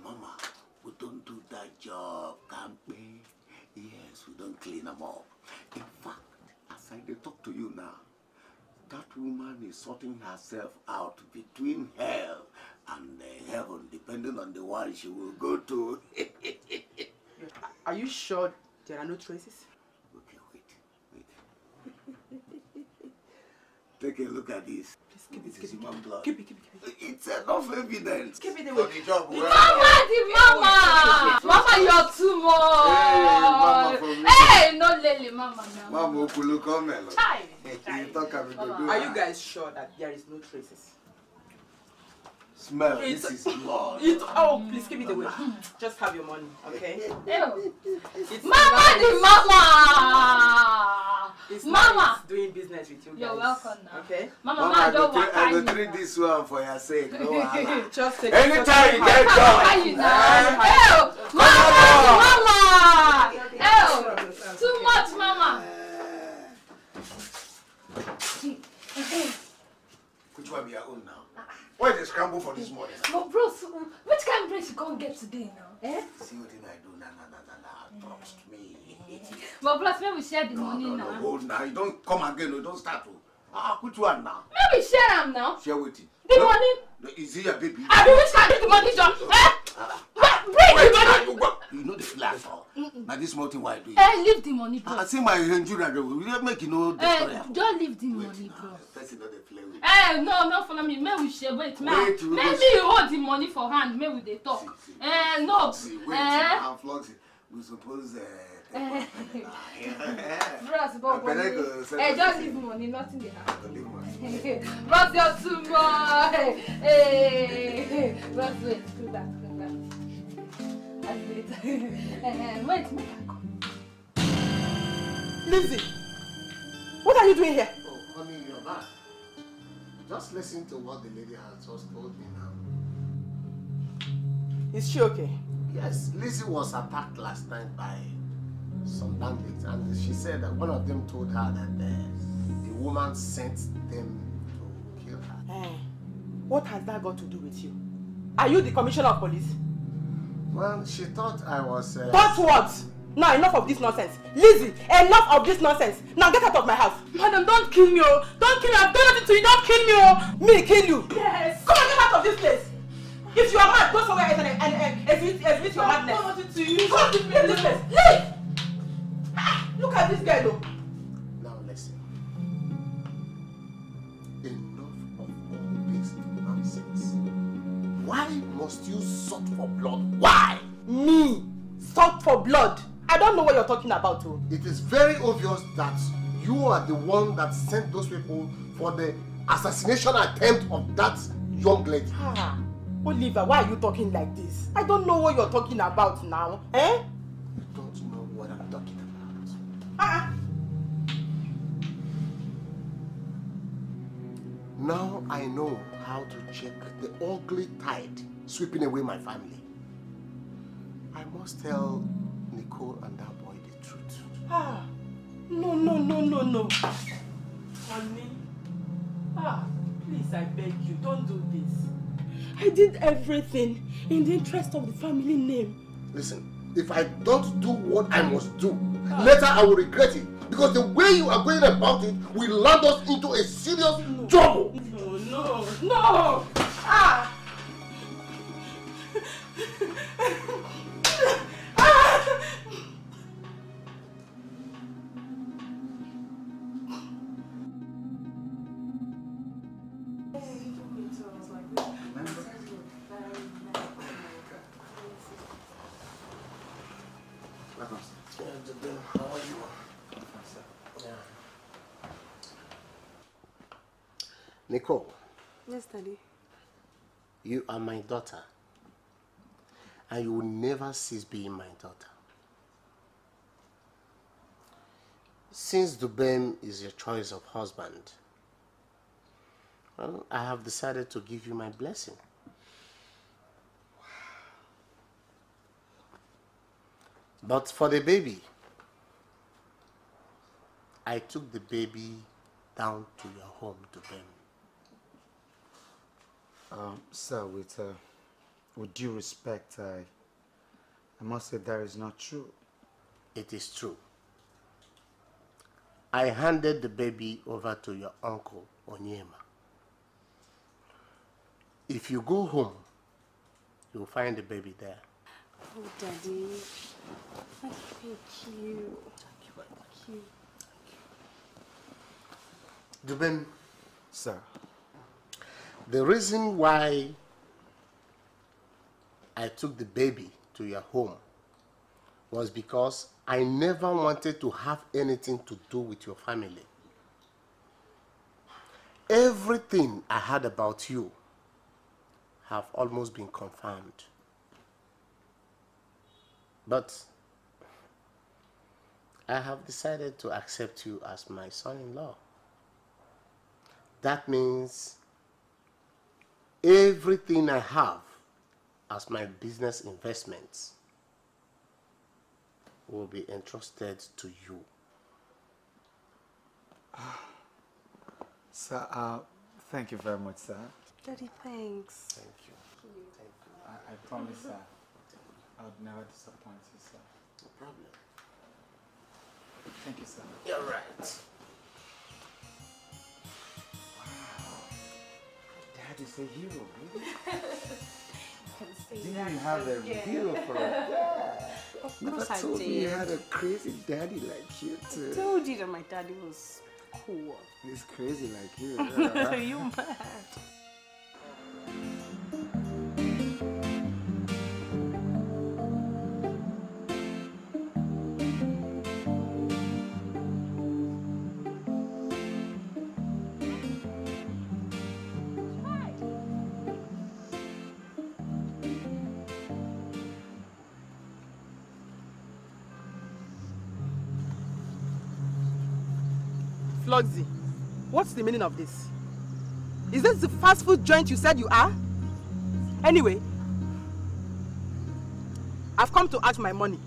Mama, we don't do that job, can't we? Yes, we don't clean them up. In fact, as I talk to you now, that woman is sorting herself out between hell and uh, heaven, depending on the one she will go to. Are you sure there are no traces? Take a look at this. Please keep it, is keep it. blood. Keep it, keep it, keep it. It's enough evidence. Keep it for away. the job. well Mama, the mama. Mama, you're too Mama, much. for me. Hey, no lele, mama now. Mama Okulu come do Are you guys sure that there is no traces? Smell, It's- this is blood. It, oh, please keep it away. Just have your money, okay? Ew. It's Mama, nice. the mama. It's Mama. nice doing business with you guys. You're welcome now. Okay? Mama, Mama, ma, I don't treat, work. I go treat this one for your sake. No wahala. Just take Anytime you get Why job. you? Eh? Ew. Mama, mama. Ew. Too much, mama. Eh. Which one be your own now? Why they scramble for this morning? But bros, which kind of place you can't get today now? Eh? See what I do now, now, now, now, now. Trust me. But bros, maybe we share the No, money no, no, now. hold now. You don't come again. You don't start. oh. Ah, which one now? Maybe share them now. Share with it. The money. Is it your baby? I be which kind the money, John? Eh? Bring the Wait, money. now you. You know the flag for. Now this thing why I do it. Eh, leave the money, bro. I see my Nigerian, they will make you know the story. Eh, just leave the money, bro. You know they play with. Eh, no, no, follow me. May we share. Wait, may Wait, we May me hold the money for hand. May we dey talk. Eh, no. See, wait, Eh, now, Floxy, we suppose. Uh, eh. Bros, but money. just leave money. Nothing. Leave money. Bros, you're too much. Hey, Bros, wait, cool down, cool down. I wait. Eh, wait, make I come. Lizzie, what are you doing here? Oh, honey, you're back. Just listen to what the lady has just told me now. Is she okay? Yes, Lizzie was attacked last night by some bandits, and she said that one of them told her that uh, the woman sent them to kill her. Eh, what has that got to do with you? Are you the commissioner of police? Well, she thought I was. Uh, Thought what? Now enough of this nonsense. Lizzie, enough of this nonsense. Now get out of my house. Madam, don't kill me, oh. Don't kill me. I've done nothing to you. Don't kill me, oh. Me kill you? Yes. Come on, get out of this place. If you are mad, go somewhere else and, and, and exhibit, exhibit your madness. I've done nothing to you. Come leave this place. Leave. Look at this girl, though. Now listen. Enough of all this nonsense. Why must you sort for blood? Why? Me? Suck for blood? I don't know what you're talking about, oh. It is very obvious that you are the one that sent those people for the assassination attempt of that young lady. Ah, Oliver, why are you talking like this? I don't know what you're talking about now. Eh? You don't know what I'm talking about. Ah. Now I know how to check the ugly tide sweeping away my family. I must tell Nicole and that boy the truth. Ah, no, no, no, no, no. Honey, ah, please, I beg you, don't do this. I did everything in the interest of the family name. Listen, if I don't do what I must do, later I will regret it. Because the way you are going about it will land us into a serious trouble. No, no, no! Ah! you are my daughter. And you will never cease being my daughter. Since Dubem is your choice of husband, well, I have decided to give you my blessing. But for the baby, I took the baby down to your home, Dubem. Um, sir, with, uh, with due respect, I, I must say that is not true. It is true. I handed the baby over to your uncle, Onyema. If you go home, you'll find the baby there. Oh, Daddy. Thank you. Thank you. Dubem, Sir, the reason why I took the baby to your home was because I never wanted to have anything to do with your family. Everything I heard about you have almost been confirmed. But I have decided to accept you as my son-in-law. That means everything I have as my business investments will be entrusted to you. sir, uh, thank you very much, sir. Daddy, thanks. Thank you. I, I promise, sir, I would never disappoint you, sir. No problem. Thank you, sir. You're right. Dad is a hero. Say Didn't that you have a again. hero for a dad? Of Never course I told me you did. had a crazy daddy like you I too. told you that my daddy was cool. He's crazy like you. yeah. you mad? Flogsy, what's the meaning of this? Is this the fast food joint you said you are? Anyway, I've come to ask my money.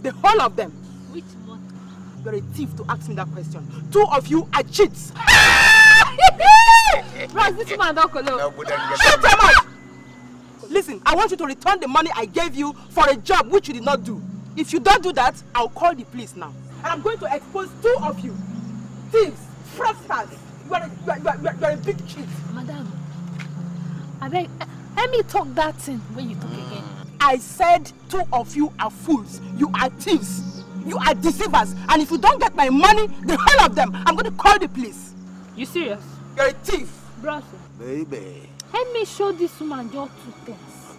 The whole of them. Which money? You're a thief to ask me that question. Two of you are cheats. Bros, this woman don't colo. Shut your mouth! Listen, I want you to return the money I gave you for a job which you did not do. If you don't do that, I'll call the police now. And I'm going to expose two of you. Thieves, fraudsters. You are a, you are, you are, you are, you are a big cheat. Madam, I beg, eh, let me talk that thing when you talk again. I said two of you are fools. You are thieves. You are deceivers. And if you don't get my money, the whole of them, I'm going to call the police. You serious? You're a thief. Bros, Baby. let me show this woman just two things.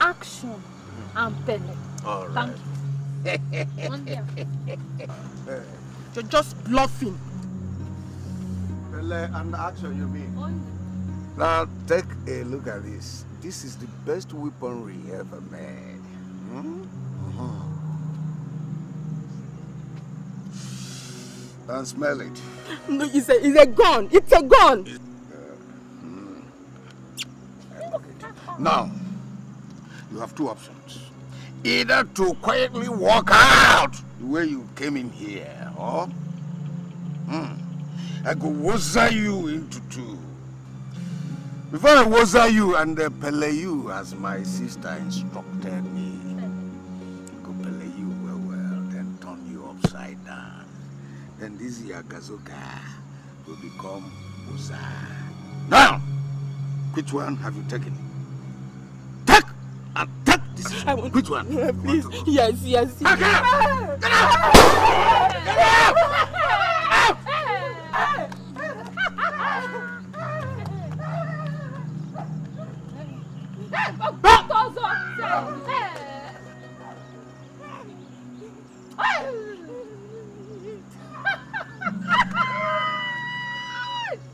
Action and pele. All Thank you. You're just bluffing. Pele and action, you mean? Now take a look at this. This is the best weaponry ever made. Hmm? And smell it. No, it's a, it's a gun. It's a gun. Now, you have two options. Either to quietly walk out the way you came in here, or hmm, I go woza you into two. Before I woza you and uh, pele you as my sister instructed me, I go pele you well, well, then turn you upside down. Then this Yagazoka will become woza. Now, which one have you taken? Take and take this. I want Which one? Please. Yes, yes. yes. Get out! Get out! Get out!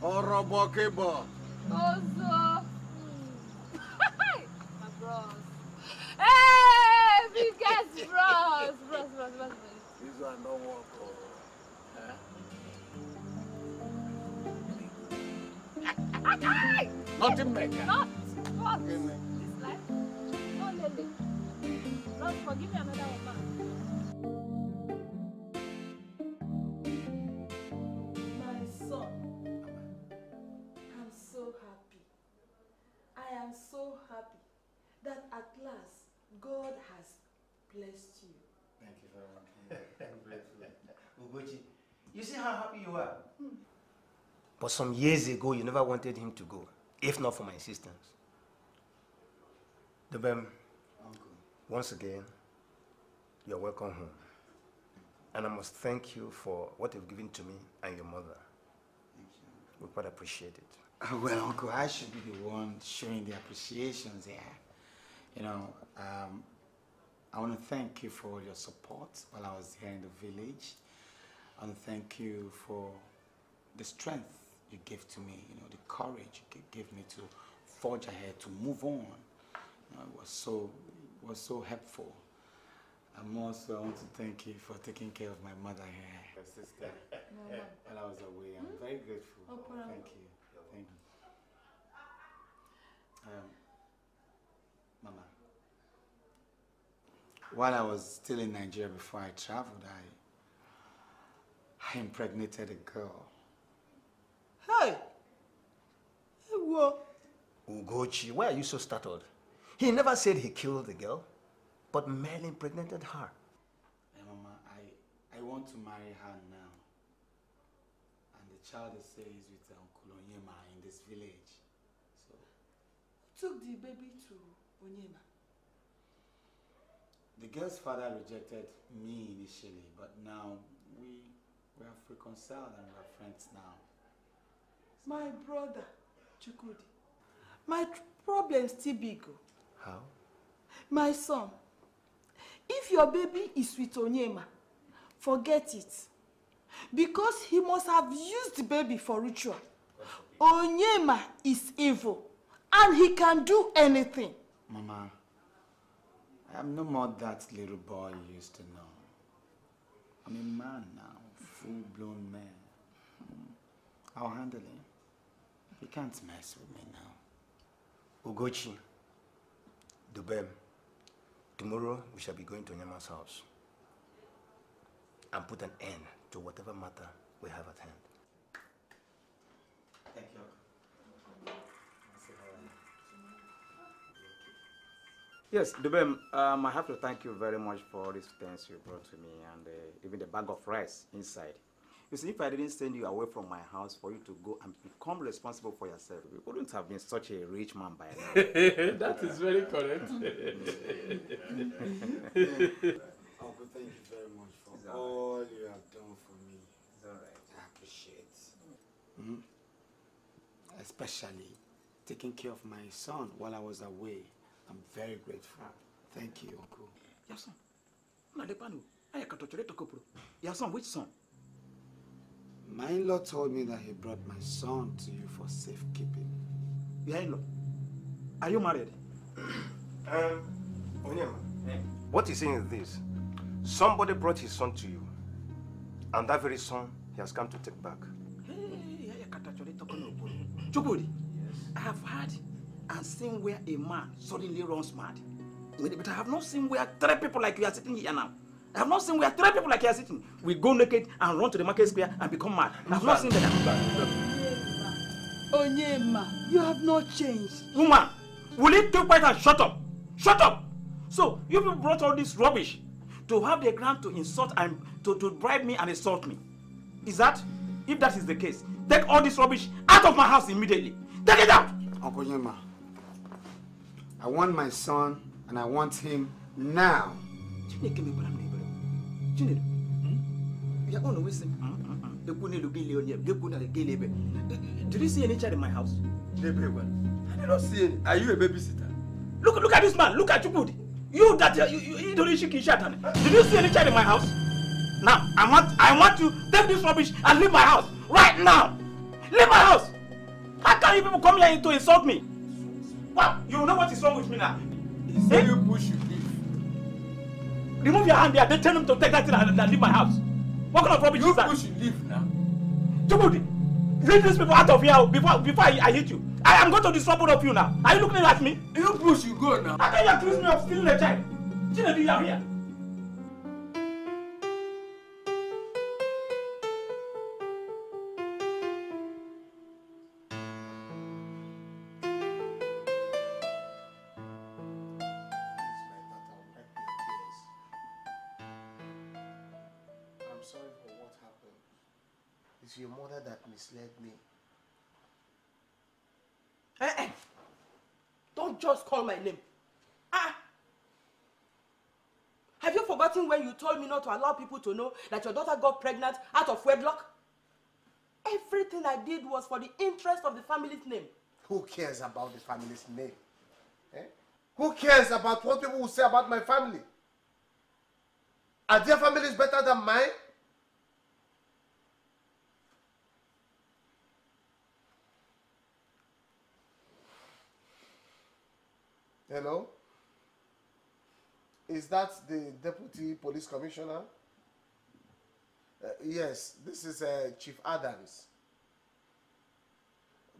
Orobo Kebo. Ozo. My. Hey. Bros, bros, bros, bros. This Nothing maker. Not But some years ago, you never wanted him to go, if not for my insistence. Dubem, once again, you're welcome home. And I must thank you for what you've given to me and your mother. We quite appreciate it. Well, Uncle, I should be the one showing the appreciations here. You know, um, I want to thank you for your support while I was here in the village. To thank you for the strength you gave to me, you know, the courage you gave me to forge ahead, to move on. You know, it was so, it was so helpful. I'm also, I want to thank you for taking care of my mother here. Your sister. Mama. While I was away, I'm very grateful. Oh, Thank you. Thank you. Um, Mama, while I was still in Nigeria before I traveled, I, I impregnated a girl. Hey! Ewo. Ugochi, why are you so startled? He never said he killed the girl, but merely impregnated her. Hey, Mama, I, I want to marry her now. And the child is says with uh, Uncle Onyema in this village. So, Took the baby to Onyema. The girl's father rejected me initially, but now we, we have reconciled and we're friends now. My brother, Chukudi. My problem still big. oh. How? My son, if your baby is with Onyema, forget it. Because he must have used the baby for ritual. Onyema is evil and he can do anything. Mama, I'm no more that little boy you used to know. I'm a man now, full-blown man. Mm. I'll handle him. You can't mess with me now. Ugochi, Dubem, tomorrow we shall be going to Nyama's house and put an end to whatever matter we have at hand. Thank you. Yes, Dubem, um, I have to thank you very much for all these things you brought to me and uh, even the bag of rice inside. You see, if I didn't send you away from my house for you to go and become responsible for yourself, you wouldn't have been such a rich man by now. That is very correct. Uncle, thank you very much for It's all you have done for me. It's all right. I appreciate. Mhm. Especially taking care of my son while I was away. I'm very grateful. Thank you, Uncle. Your son? Nadepanu, ayakatochore tokopro. Your son, which son? My in-law told me that he brought my son to you for safekeeping. Your in-law? Are you married? Um, Onyema, what he's saying is this. Somebody brought his son to you, and that very son he has come to take back. Tokonoporo. Chubudi, I have heard and seen where a man suddenly runs mad. But I have not seen where three people like you are sitting here now. I have not seen where three people like you are sitting. We go naked and run to the market square and become mad. I have not seen that. Onyema, you have not changed. Woman, will you keep quiet and shut up? Shut up! So, you people brought all this rubbish to have the ground to insult and to, to bribe me and insult me. Is that? If that is the case, take all this rubbish out of my house immediately. Take it out! Uncle Yema, I want my son and I want him now. Chinedu, hmm? ya ọ na wisi ekwu n'elu gị lie onye gekwu na gị lie ebe. Did you see any child in my house? I did not see any. Are you a babysitter? Look, look at this man. Look at Chukudi. You that you, you, you don't shake his shirt. Did you see any child in my house? Now, I want I want you take this rubbish and leave my house right now. Leave my house. How can you people come here to insult me? What? You know what is wrong with me now? He said you push you. Remove your hand there. Then tell him to take that thing and, and leave my house. What kind of rubbish You is that? you leave now. Chubudi, leave these people out of here before before I, I hit you. I am going to disturb both of you now. Are you looking at me? You push you go now. How can you accuse me of stealing a child? Chinedu, you are here. Misled me. Eh, eh. Don't just call my name. Ah! Have you forgotten when you told me not to allow people to know that your daughter got pregnant out of wedlock? Everything I did was for the interest of the family's name. Who cares about the family's name? Eh? Who cares about what people will say about my family? Are their families better than mine? Hello? Is that the deputy police commissioner? Uh, yes, this is uh, Chief Adams.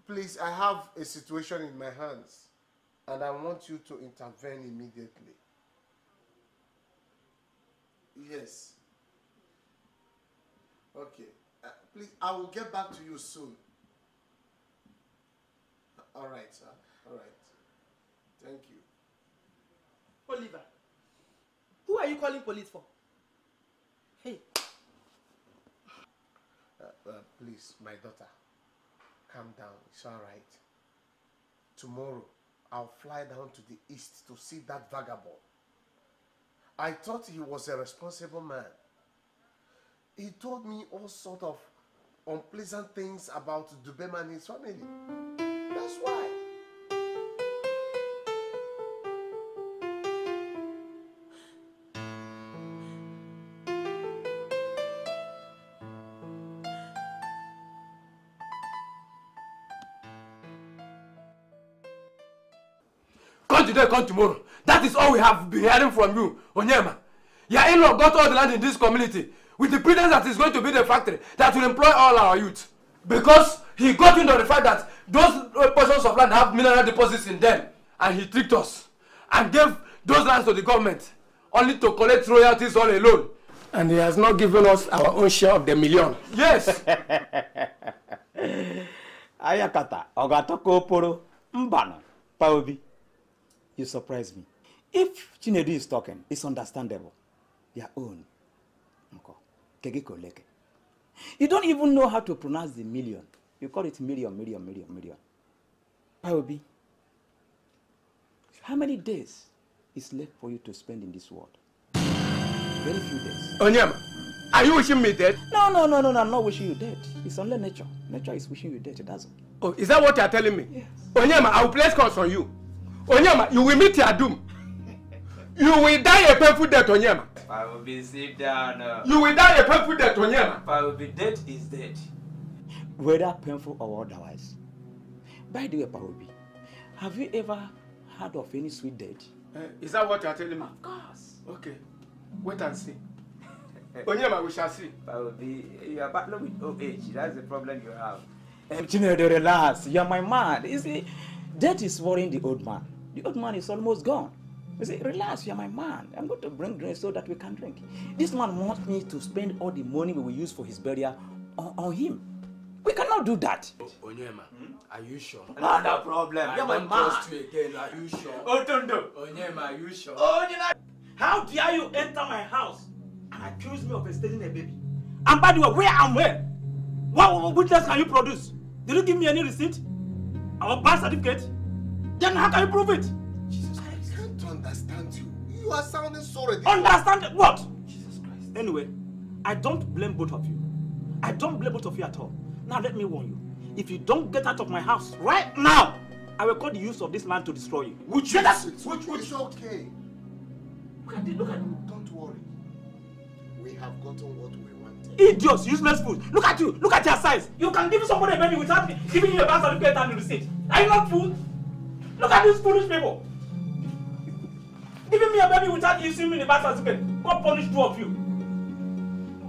Please, I have a situation in my hands and I want you to intervene immediately. Yes. Okay. Uh, please, I will get back to you soon. All right, sir. All right. Thank you. Oliver, who are you calling police for? Hey, Uh, uh, please, my daughter, calm down. It's all right. Tomorrow, I'll fly down to the east to see that vagabond. I thought he was a responsible man. He told me all sort of unpleasant things about Dubema and his family. That's why. Come today, come tomorrow. That is all we have been hearing from you, Onyema. Your in-law got all the land in this community with the pretense that it's going to be the factory that will employ all our youth. Because he got into the fact that those portions of land have mineral deposits in them and he tricked us and gave those lands to the government only to collect royalties all alone. And he has not given us our own share of the million. Yes. Ayakata, Ogatoko Oporo, Mbano, Paobi. You surprise me. If Chinedu is talking, it's understandable. Their own. Kegeko You don't even know how to pronounce the million. You call it million, million, million, million. Paobi, how many days is left for you to spend in this world? Very few days. Onyema, are you wishing me dead? No, no, no, no, no, I'm not wishing you dead. It's only nature. Nature is wishing you dead, it doesn't. Oh, is that what you are telling me? Yes. Onyema, I will place calls on you. Onyema, you will meet your doom. You will die a painful death, Onyema. I will be sit down. Uh, You will die a painful death, Onyema. I will be dead is dead. Whether painful or otherwise. By the way, Paobi, have you ever heard of any sweet death? Uh, is that what you are telling me? Of course. Okay. Wait and see. Onyema, we shall see. I will be. You are battling with old age. That's the problem you have. Um, Chinedu, relax. You're my man. You see, death is worrying the old man. The old man is almost gone. You see, relax, you're my man. I'm going to bring drink so that we can drink. This man wants me to spend all the money we will use for his burial on, on him. We cannot do that. Onyema, are you sure? Another problem. I You're my man. trust you again. Are you sure? Otondo. Onyema, are you sure? Onyema, how dare you enter my house and accuse me of stealing a baby? And by the way, where and where? What, what witness can you produce? Did you give me any receipt? Our birth certificate? Then how can you prove it? I can't understand you. You are sounding so ridiculous. Understand what? Jesus Christ. Anyway, I don't blame both of you. I don't blame both of you at all. Now let me warn you. If you don't get out of my house right now, I will call the use of this land to destroy you. Which out! is which, which, It's okay. Look at it, look at it. Don't worry. We have gotten what we wanted. Idiots, useless fools. Look at you. Look at your size. You can give somebody a baby without giving you a birth certificate and a receipt. Are you not fool? Look at these foolish people. Giving me a baby without issuing me the birth certificate. God punish two of you.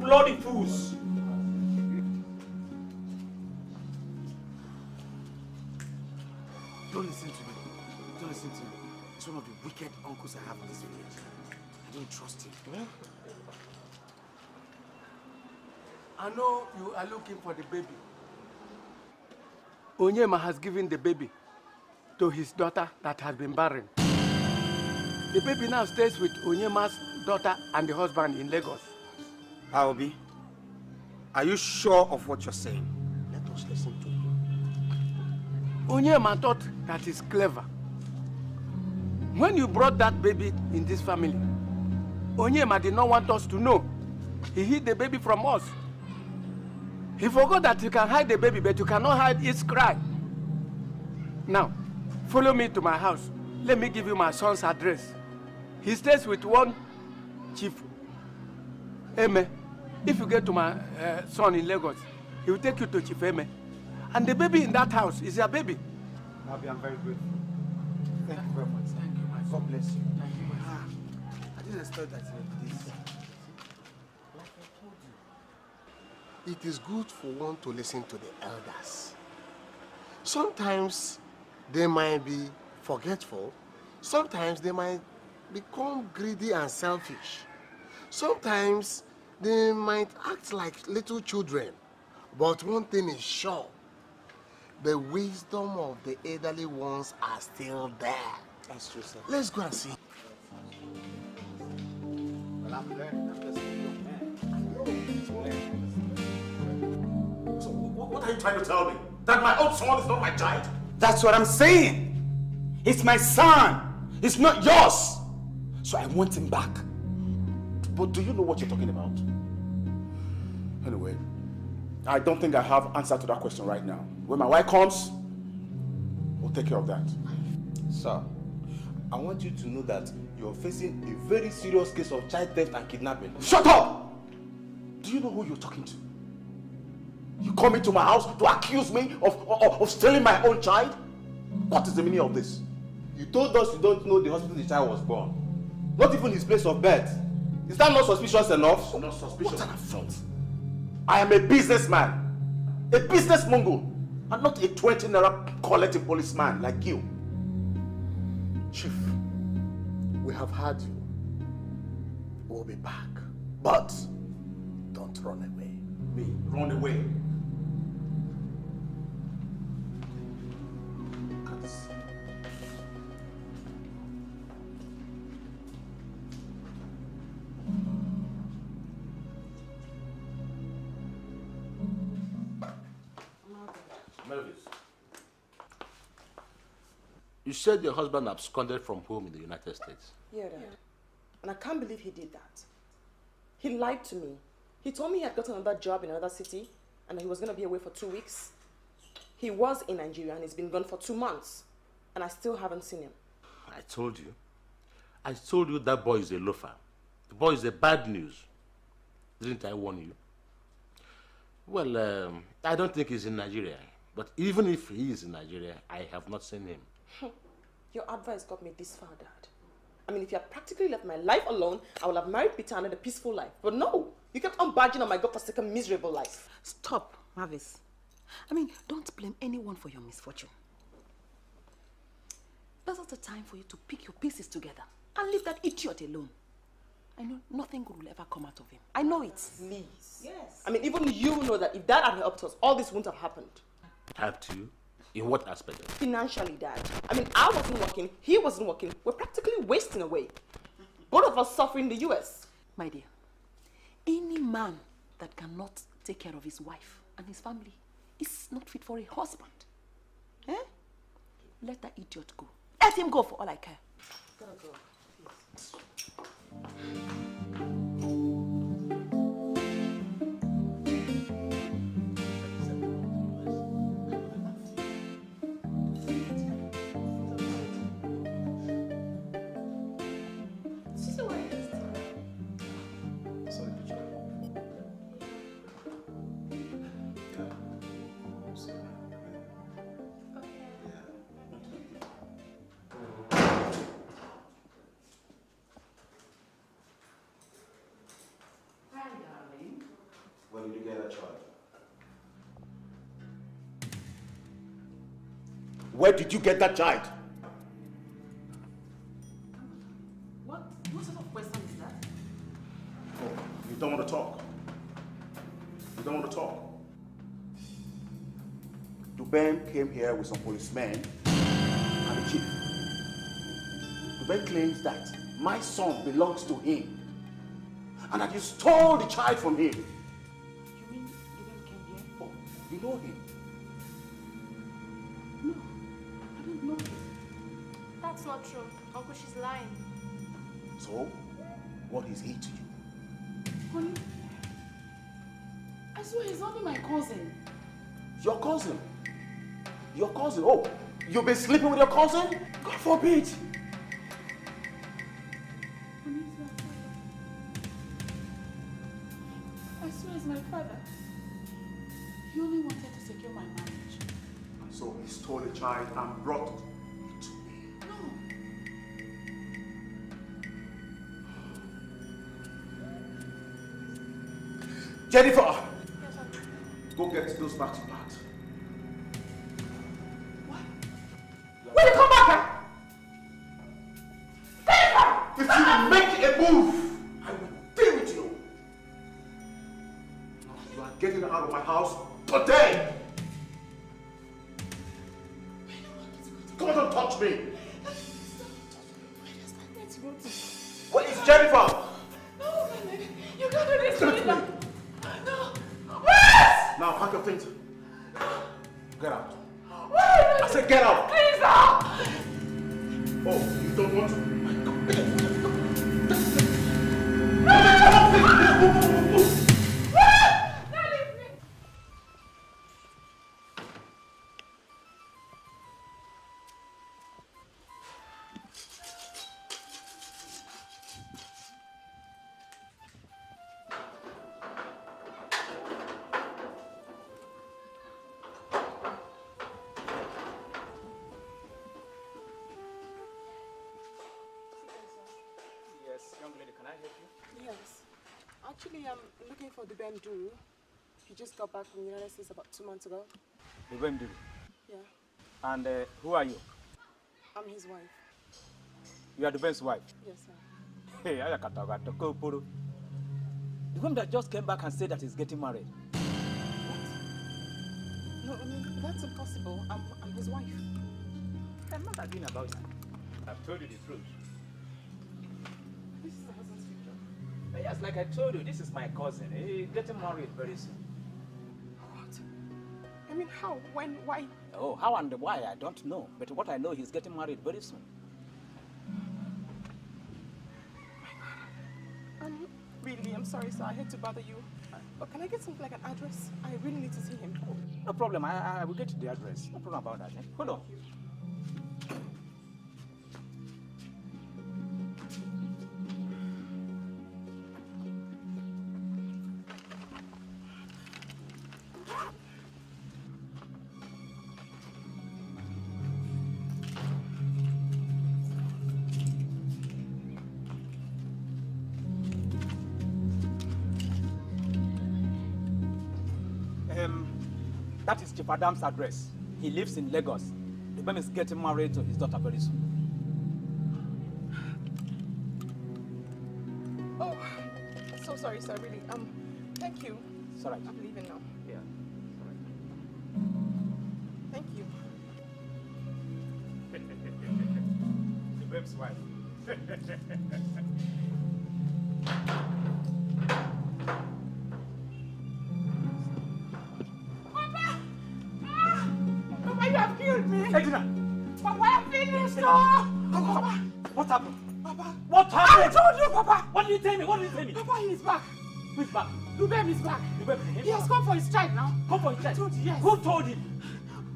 Bloody fools. Don't listen to me. Don't listen to me. He's one of the wicked uncles I have in this village. I don't trust him. I know you are looking for the baby. Onyema has given the baby to his daughter that has been barren. The baby now stays with Onyema's daughter and the husband in Lagos. Aobi, are you sure of what you're saying? Let us listen to you. Onyema thought that he's clever. When you brought that baby in this family, Onyema did not want us to know. He hid the baby from us. He forgot that you can hide the baby, but you cannot hide its cry. Now, follow me to my house. Let me give you my son's address. He stays with one chief, Eme. If you get to my uh, son in Lagos, he will take you to Chief Eme. And the baby in that house is your baby. Abi, I'm very grateful. Thank you very much. Thank you, my God bless you. Thank you, my ah, I didn't expect that you this. It is good for one to listen to the elders. Sometimes they might be forgetful. Sometimes they might become greedy and selfish. Sometimes they might act like little children. But one thing is sure, the wisdom of the elderly ones are still there. That's true, sir. Let's go and see. Well, I'm learning. I'm just a. So what are you trying to tell me? That my own son is not my child? That's what I'm saying. It's my son. It's not yours. So I want him back. But do you know what you're talking about? Anyway, I don't think I have answer to that question right now. When my wife comes, we'll take care of that. Sir, I want you to know that you're facing a very serious case of child theft and kidnapping. Shut up! Do you know who you're talking to? You come into my house to accuse me of, of, of stealing my own child? What is the meaning of this? You told us you don't know the hospital the child was born. Not even his place of birth. Is that not suspicious enough? Not suspicious. What an affront. I am a businessman, a business mogul, and not a 20 naira collecting policeman like you. Chief, we have heard you. We'll be back. But don't run away. Me, run away. You said your husband absconded from home in the United States. Yeah, Dad. And I can't believe he did that. He lied to me. He told me he had gotten another job in another city and he was going to be away for two weeks. He was in Nigeria and he's been gone for two months. And I still haven't seen him. I told you. I told you that boy is a loafer. The boy is a bad news. Didn't I warn you? Well, um, I don't think he's in Nigeria. But even if he is in Nigeria, I have not seen him. Your advice got me this far, Dad. I mean, if you had practically left my life alone, I would have married Peter and had a peaceful life. But no, you kept on barging on my godforsaken miserable life. Stop, Mavis. I mean, don't blame anyone for your misfortune. This is the time for you to pick your pieces together and leave that idiot alone. I know nothing good will ever come out of him. I know it. Please. Yes. I mean, even you know that if Dad had helped us, all this wouldn't have happened. Helped you? In what aspect? Financially, Dad. I mean, I wasn't working, he wasn't working. We're practically wasting away. Both of us suffering in the US. My dear, any man that cannot take care of his wife and his family is not fit for a husband. Eh? Let that idiot go. Let him go for all I care. Gotta go. Where Where did you get that child? What, what sort of question is that? Oh, you don't want to talk. You don't want to talk. Dubem came here with some policemen and a chief. Dubem claims that my son belongs to him and that you stole the child from him. So, what is he to you? Honey, I swear he's only my cousin. Your cousin. Your cousin. Oh, you've been sleeping with your cousin? God forbid. Actually, I'm looking for the Duru. He just got back from the United States about two months ago. Dubem Duru. Yeah. And uh, who are you? I'm his wife. You are the best wife. Yes, sir. Hey, Ayakataga, Tokopuru. The woman that just came back and said that he's getting married. What? No, I mean, that's impossible. I'm, I'm his wife. I'm not arguing about it. I've told you the truth. This is the. Yes, like I told you, this is my cousin. He's getting married very soon. What? I mean, how? When? Why? Oh, how and why, I don't know. But what I know, he's getting married very soon. Um, really, I'm sorry, sir. I hate to bother you. But can I get something like an address? I really need to see him. No problem. I, I will get you the address. No problem about that. Eh? Hold on. Chief Adam's address. He lives in Lagos. The man is getting married to his daughter very soon. Oh, so sorry, sir. Really. Um, thank you. It's all right. I'm leaving now. Yeah. Thank you. the wife. he's back. Who's back? Lubem is back. Lubem, He has come for his child now. Come for his child? I told you, yes. Who told him?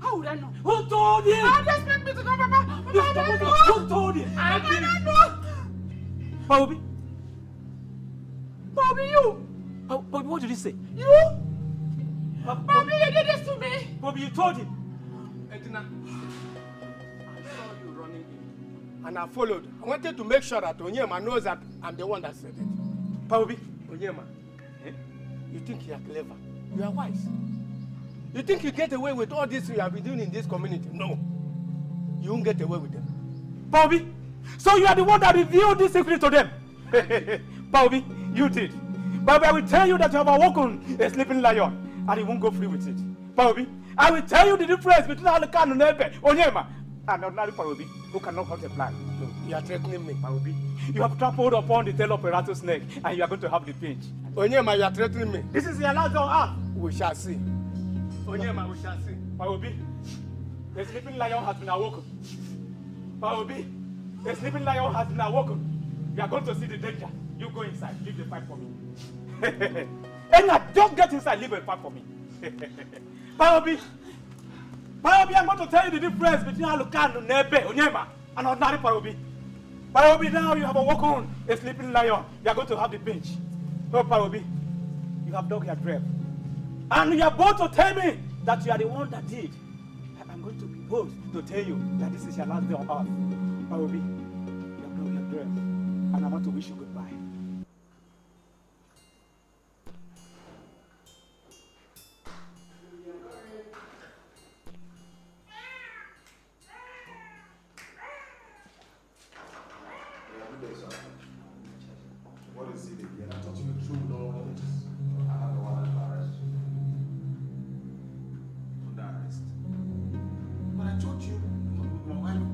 How would I know? Who told him? How do you expect me to know, Papa? Papa, You I don't told him. know. Who told him? I don't know. Bobby? Bobby, you. Bo- Bobby, what did he say? You. Bob- Bobby, you did this to me. Bobby, you told him. Edna, I saw you running in, and I followed. I wanted to make sure that Onyema knows that I'm the one that said it. Bobby. Onyema, Eh? You think you are clever. You are wise. You think you get away with all this you have been doing in this community? No. You won't get away with them. Bobby, so you are the one that revealed this secret to them. Bobby, you did. Bobby, I will tell you that you have awoken a sleeping lion and you won't go free with it. Bobby, I will tell you the difference between Alakan and Ebe, Onyema, and ordinary Bobby, who cannot hunt a fly. No, you are threatening me, Bobby. You have trampled upon the tail of a rattlesnake and you are going to have the pinch. Onyema, you are threatening me. This is your last on earth. We shall see. Onyema, we shall see. Bobby, the sleeping lion has been awoken. Bobby, the sleeping lion has been awoken. You are going to see the danger. You go inside. Leave the fight for me. Enya, just get inside. Leave the fight for me. Bobby, Bobby, I'm going to tell you the difference between Alukan, Nebe, Onyema, and ordinary Bobby. Bobby, now you have awoken a sleeping lion. You are going to have the pinch. Oh, Bobby, you have dug your grave. And you are about to tell me that you are the one that did. I'm going to be bold to tell you that this is your last day on earth. Bobby, you have dug your grave. And I want to wish you goodbye.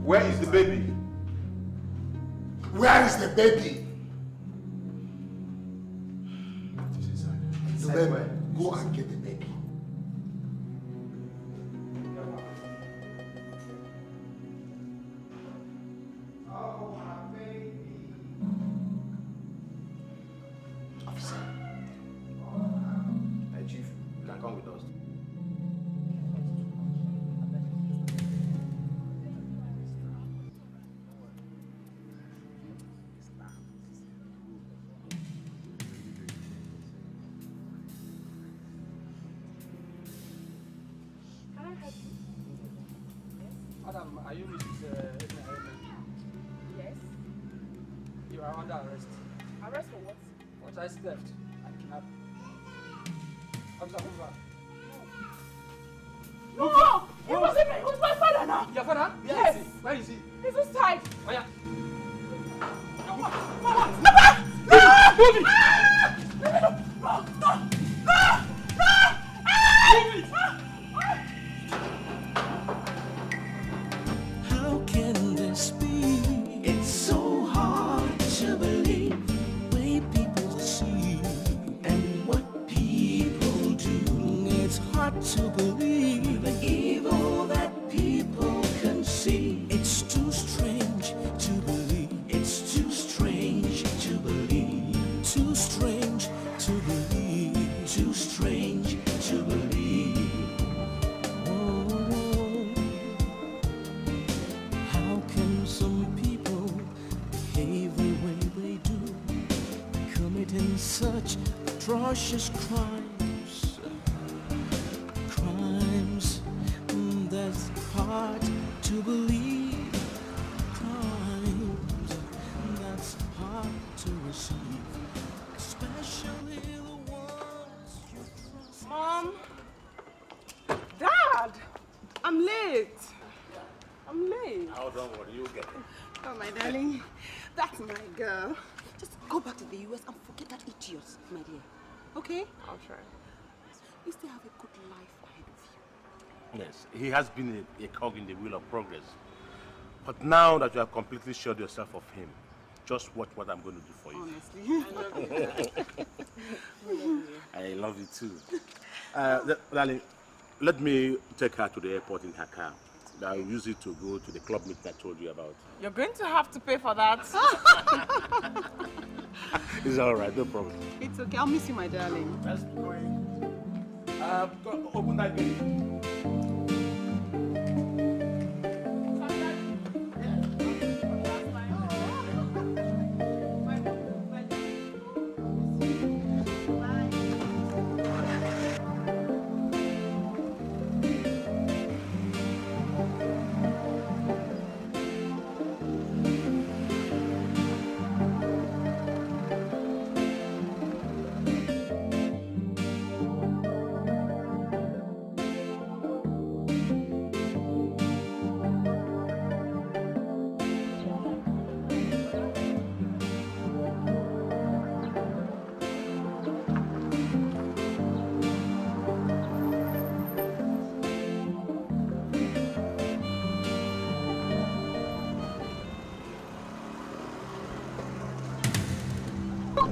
Where is the baby? Where is the baby? The baby. Go and get the baby. That my dear. Okay? I'll try. You still have a good life ahead of you. Yes, he has been a, a cog in the wheel of progress. But now that you have completely shut yourself of him, just watch what I'm going to do for you. Honestly. I love you. I love you too. Uh, darling, let me take her to the airport in her car. I'll use it to go to the club meeting I told you about. You're going to have to pay for that. It's all right, no problem. It's okay. I'll miss you, my darling. Let's be going. Uh, open that gate.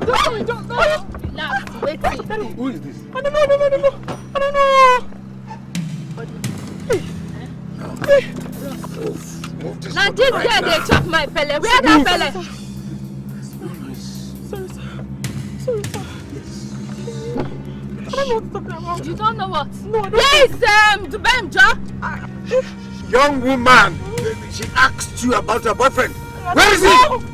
Don't, don't, don't. Relax, wait. Who is this? I don't know, no, no, no, no. I don't know. Now this girl dey chop my pele. Where that sir. I don't know what to. You don't know what? No, I don't is um Dubem Joe? Young woman, she asked you about her boyfriend. Where is he? No, hey,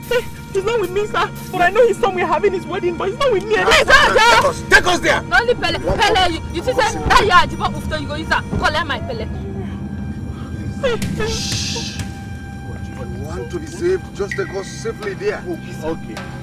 he's not with me, sir. But I know he's somewhere having his wedding, but he's not with me. Where is Take that us, take us there. No only pele. Pele, you, you see say that year Ajibo Ufto, you go use am collect my pele. If you want to be saved, just take us safely there. Okay. This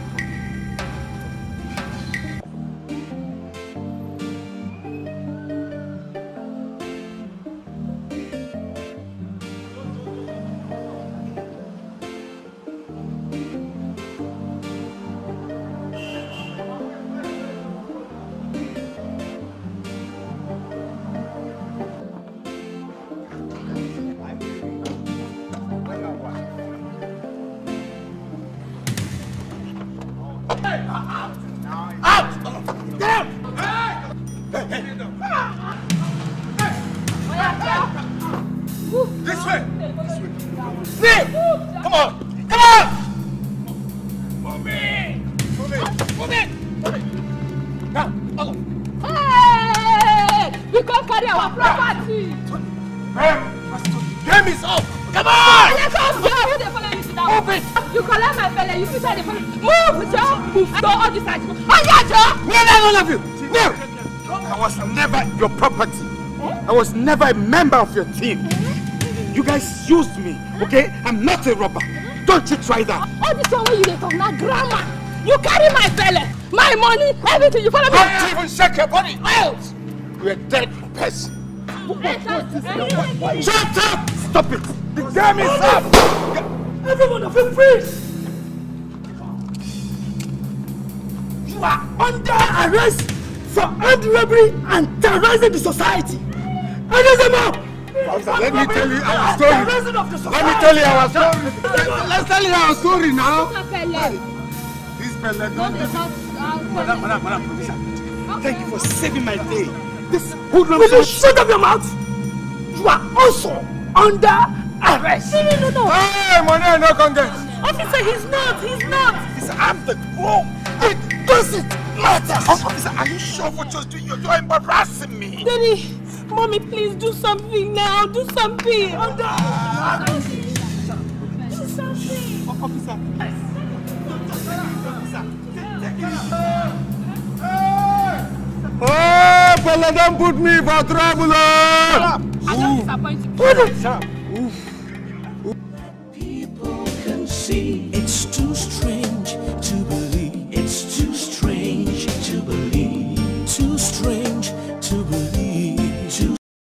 of your team. You guys used me, okay? I'm not a robber. Don't you try that. All this one you dey talk na grammar. You carry my pele, my money, everything. You follow me. Don't even shake your body out! You're a dead person. Shut up! Stop it! The game is up! Everyone of you free. You are under arrest for armed robbery and terrorizing the society. Officer, let me tell you our story. Let me tell you our story. Let's tell you our story now. This fella don't Madam, madam, madam, producer. Thank you for saving my day. This hoodlum. Will you shut up your mouth? You are also under arrest. No, no, no, no. Hey, money no content. Officer, he's not. He's not. Officer, I'm the groom. It doesn't matter. Officer, are you sure what you're doing? You're, you're embarrassing me. Daddy, mommy, please do something now. Do something. Do something. Officer. Oh, don't put me for trouble. oh. I don't disappoint you.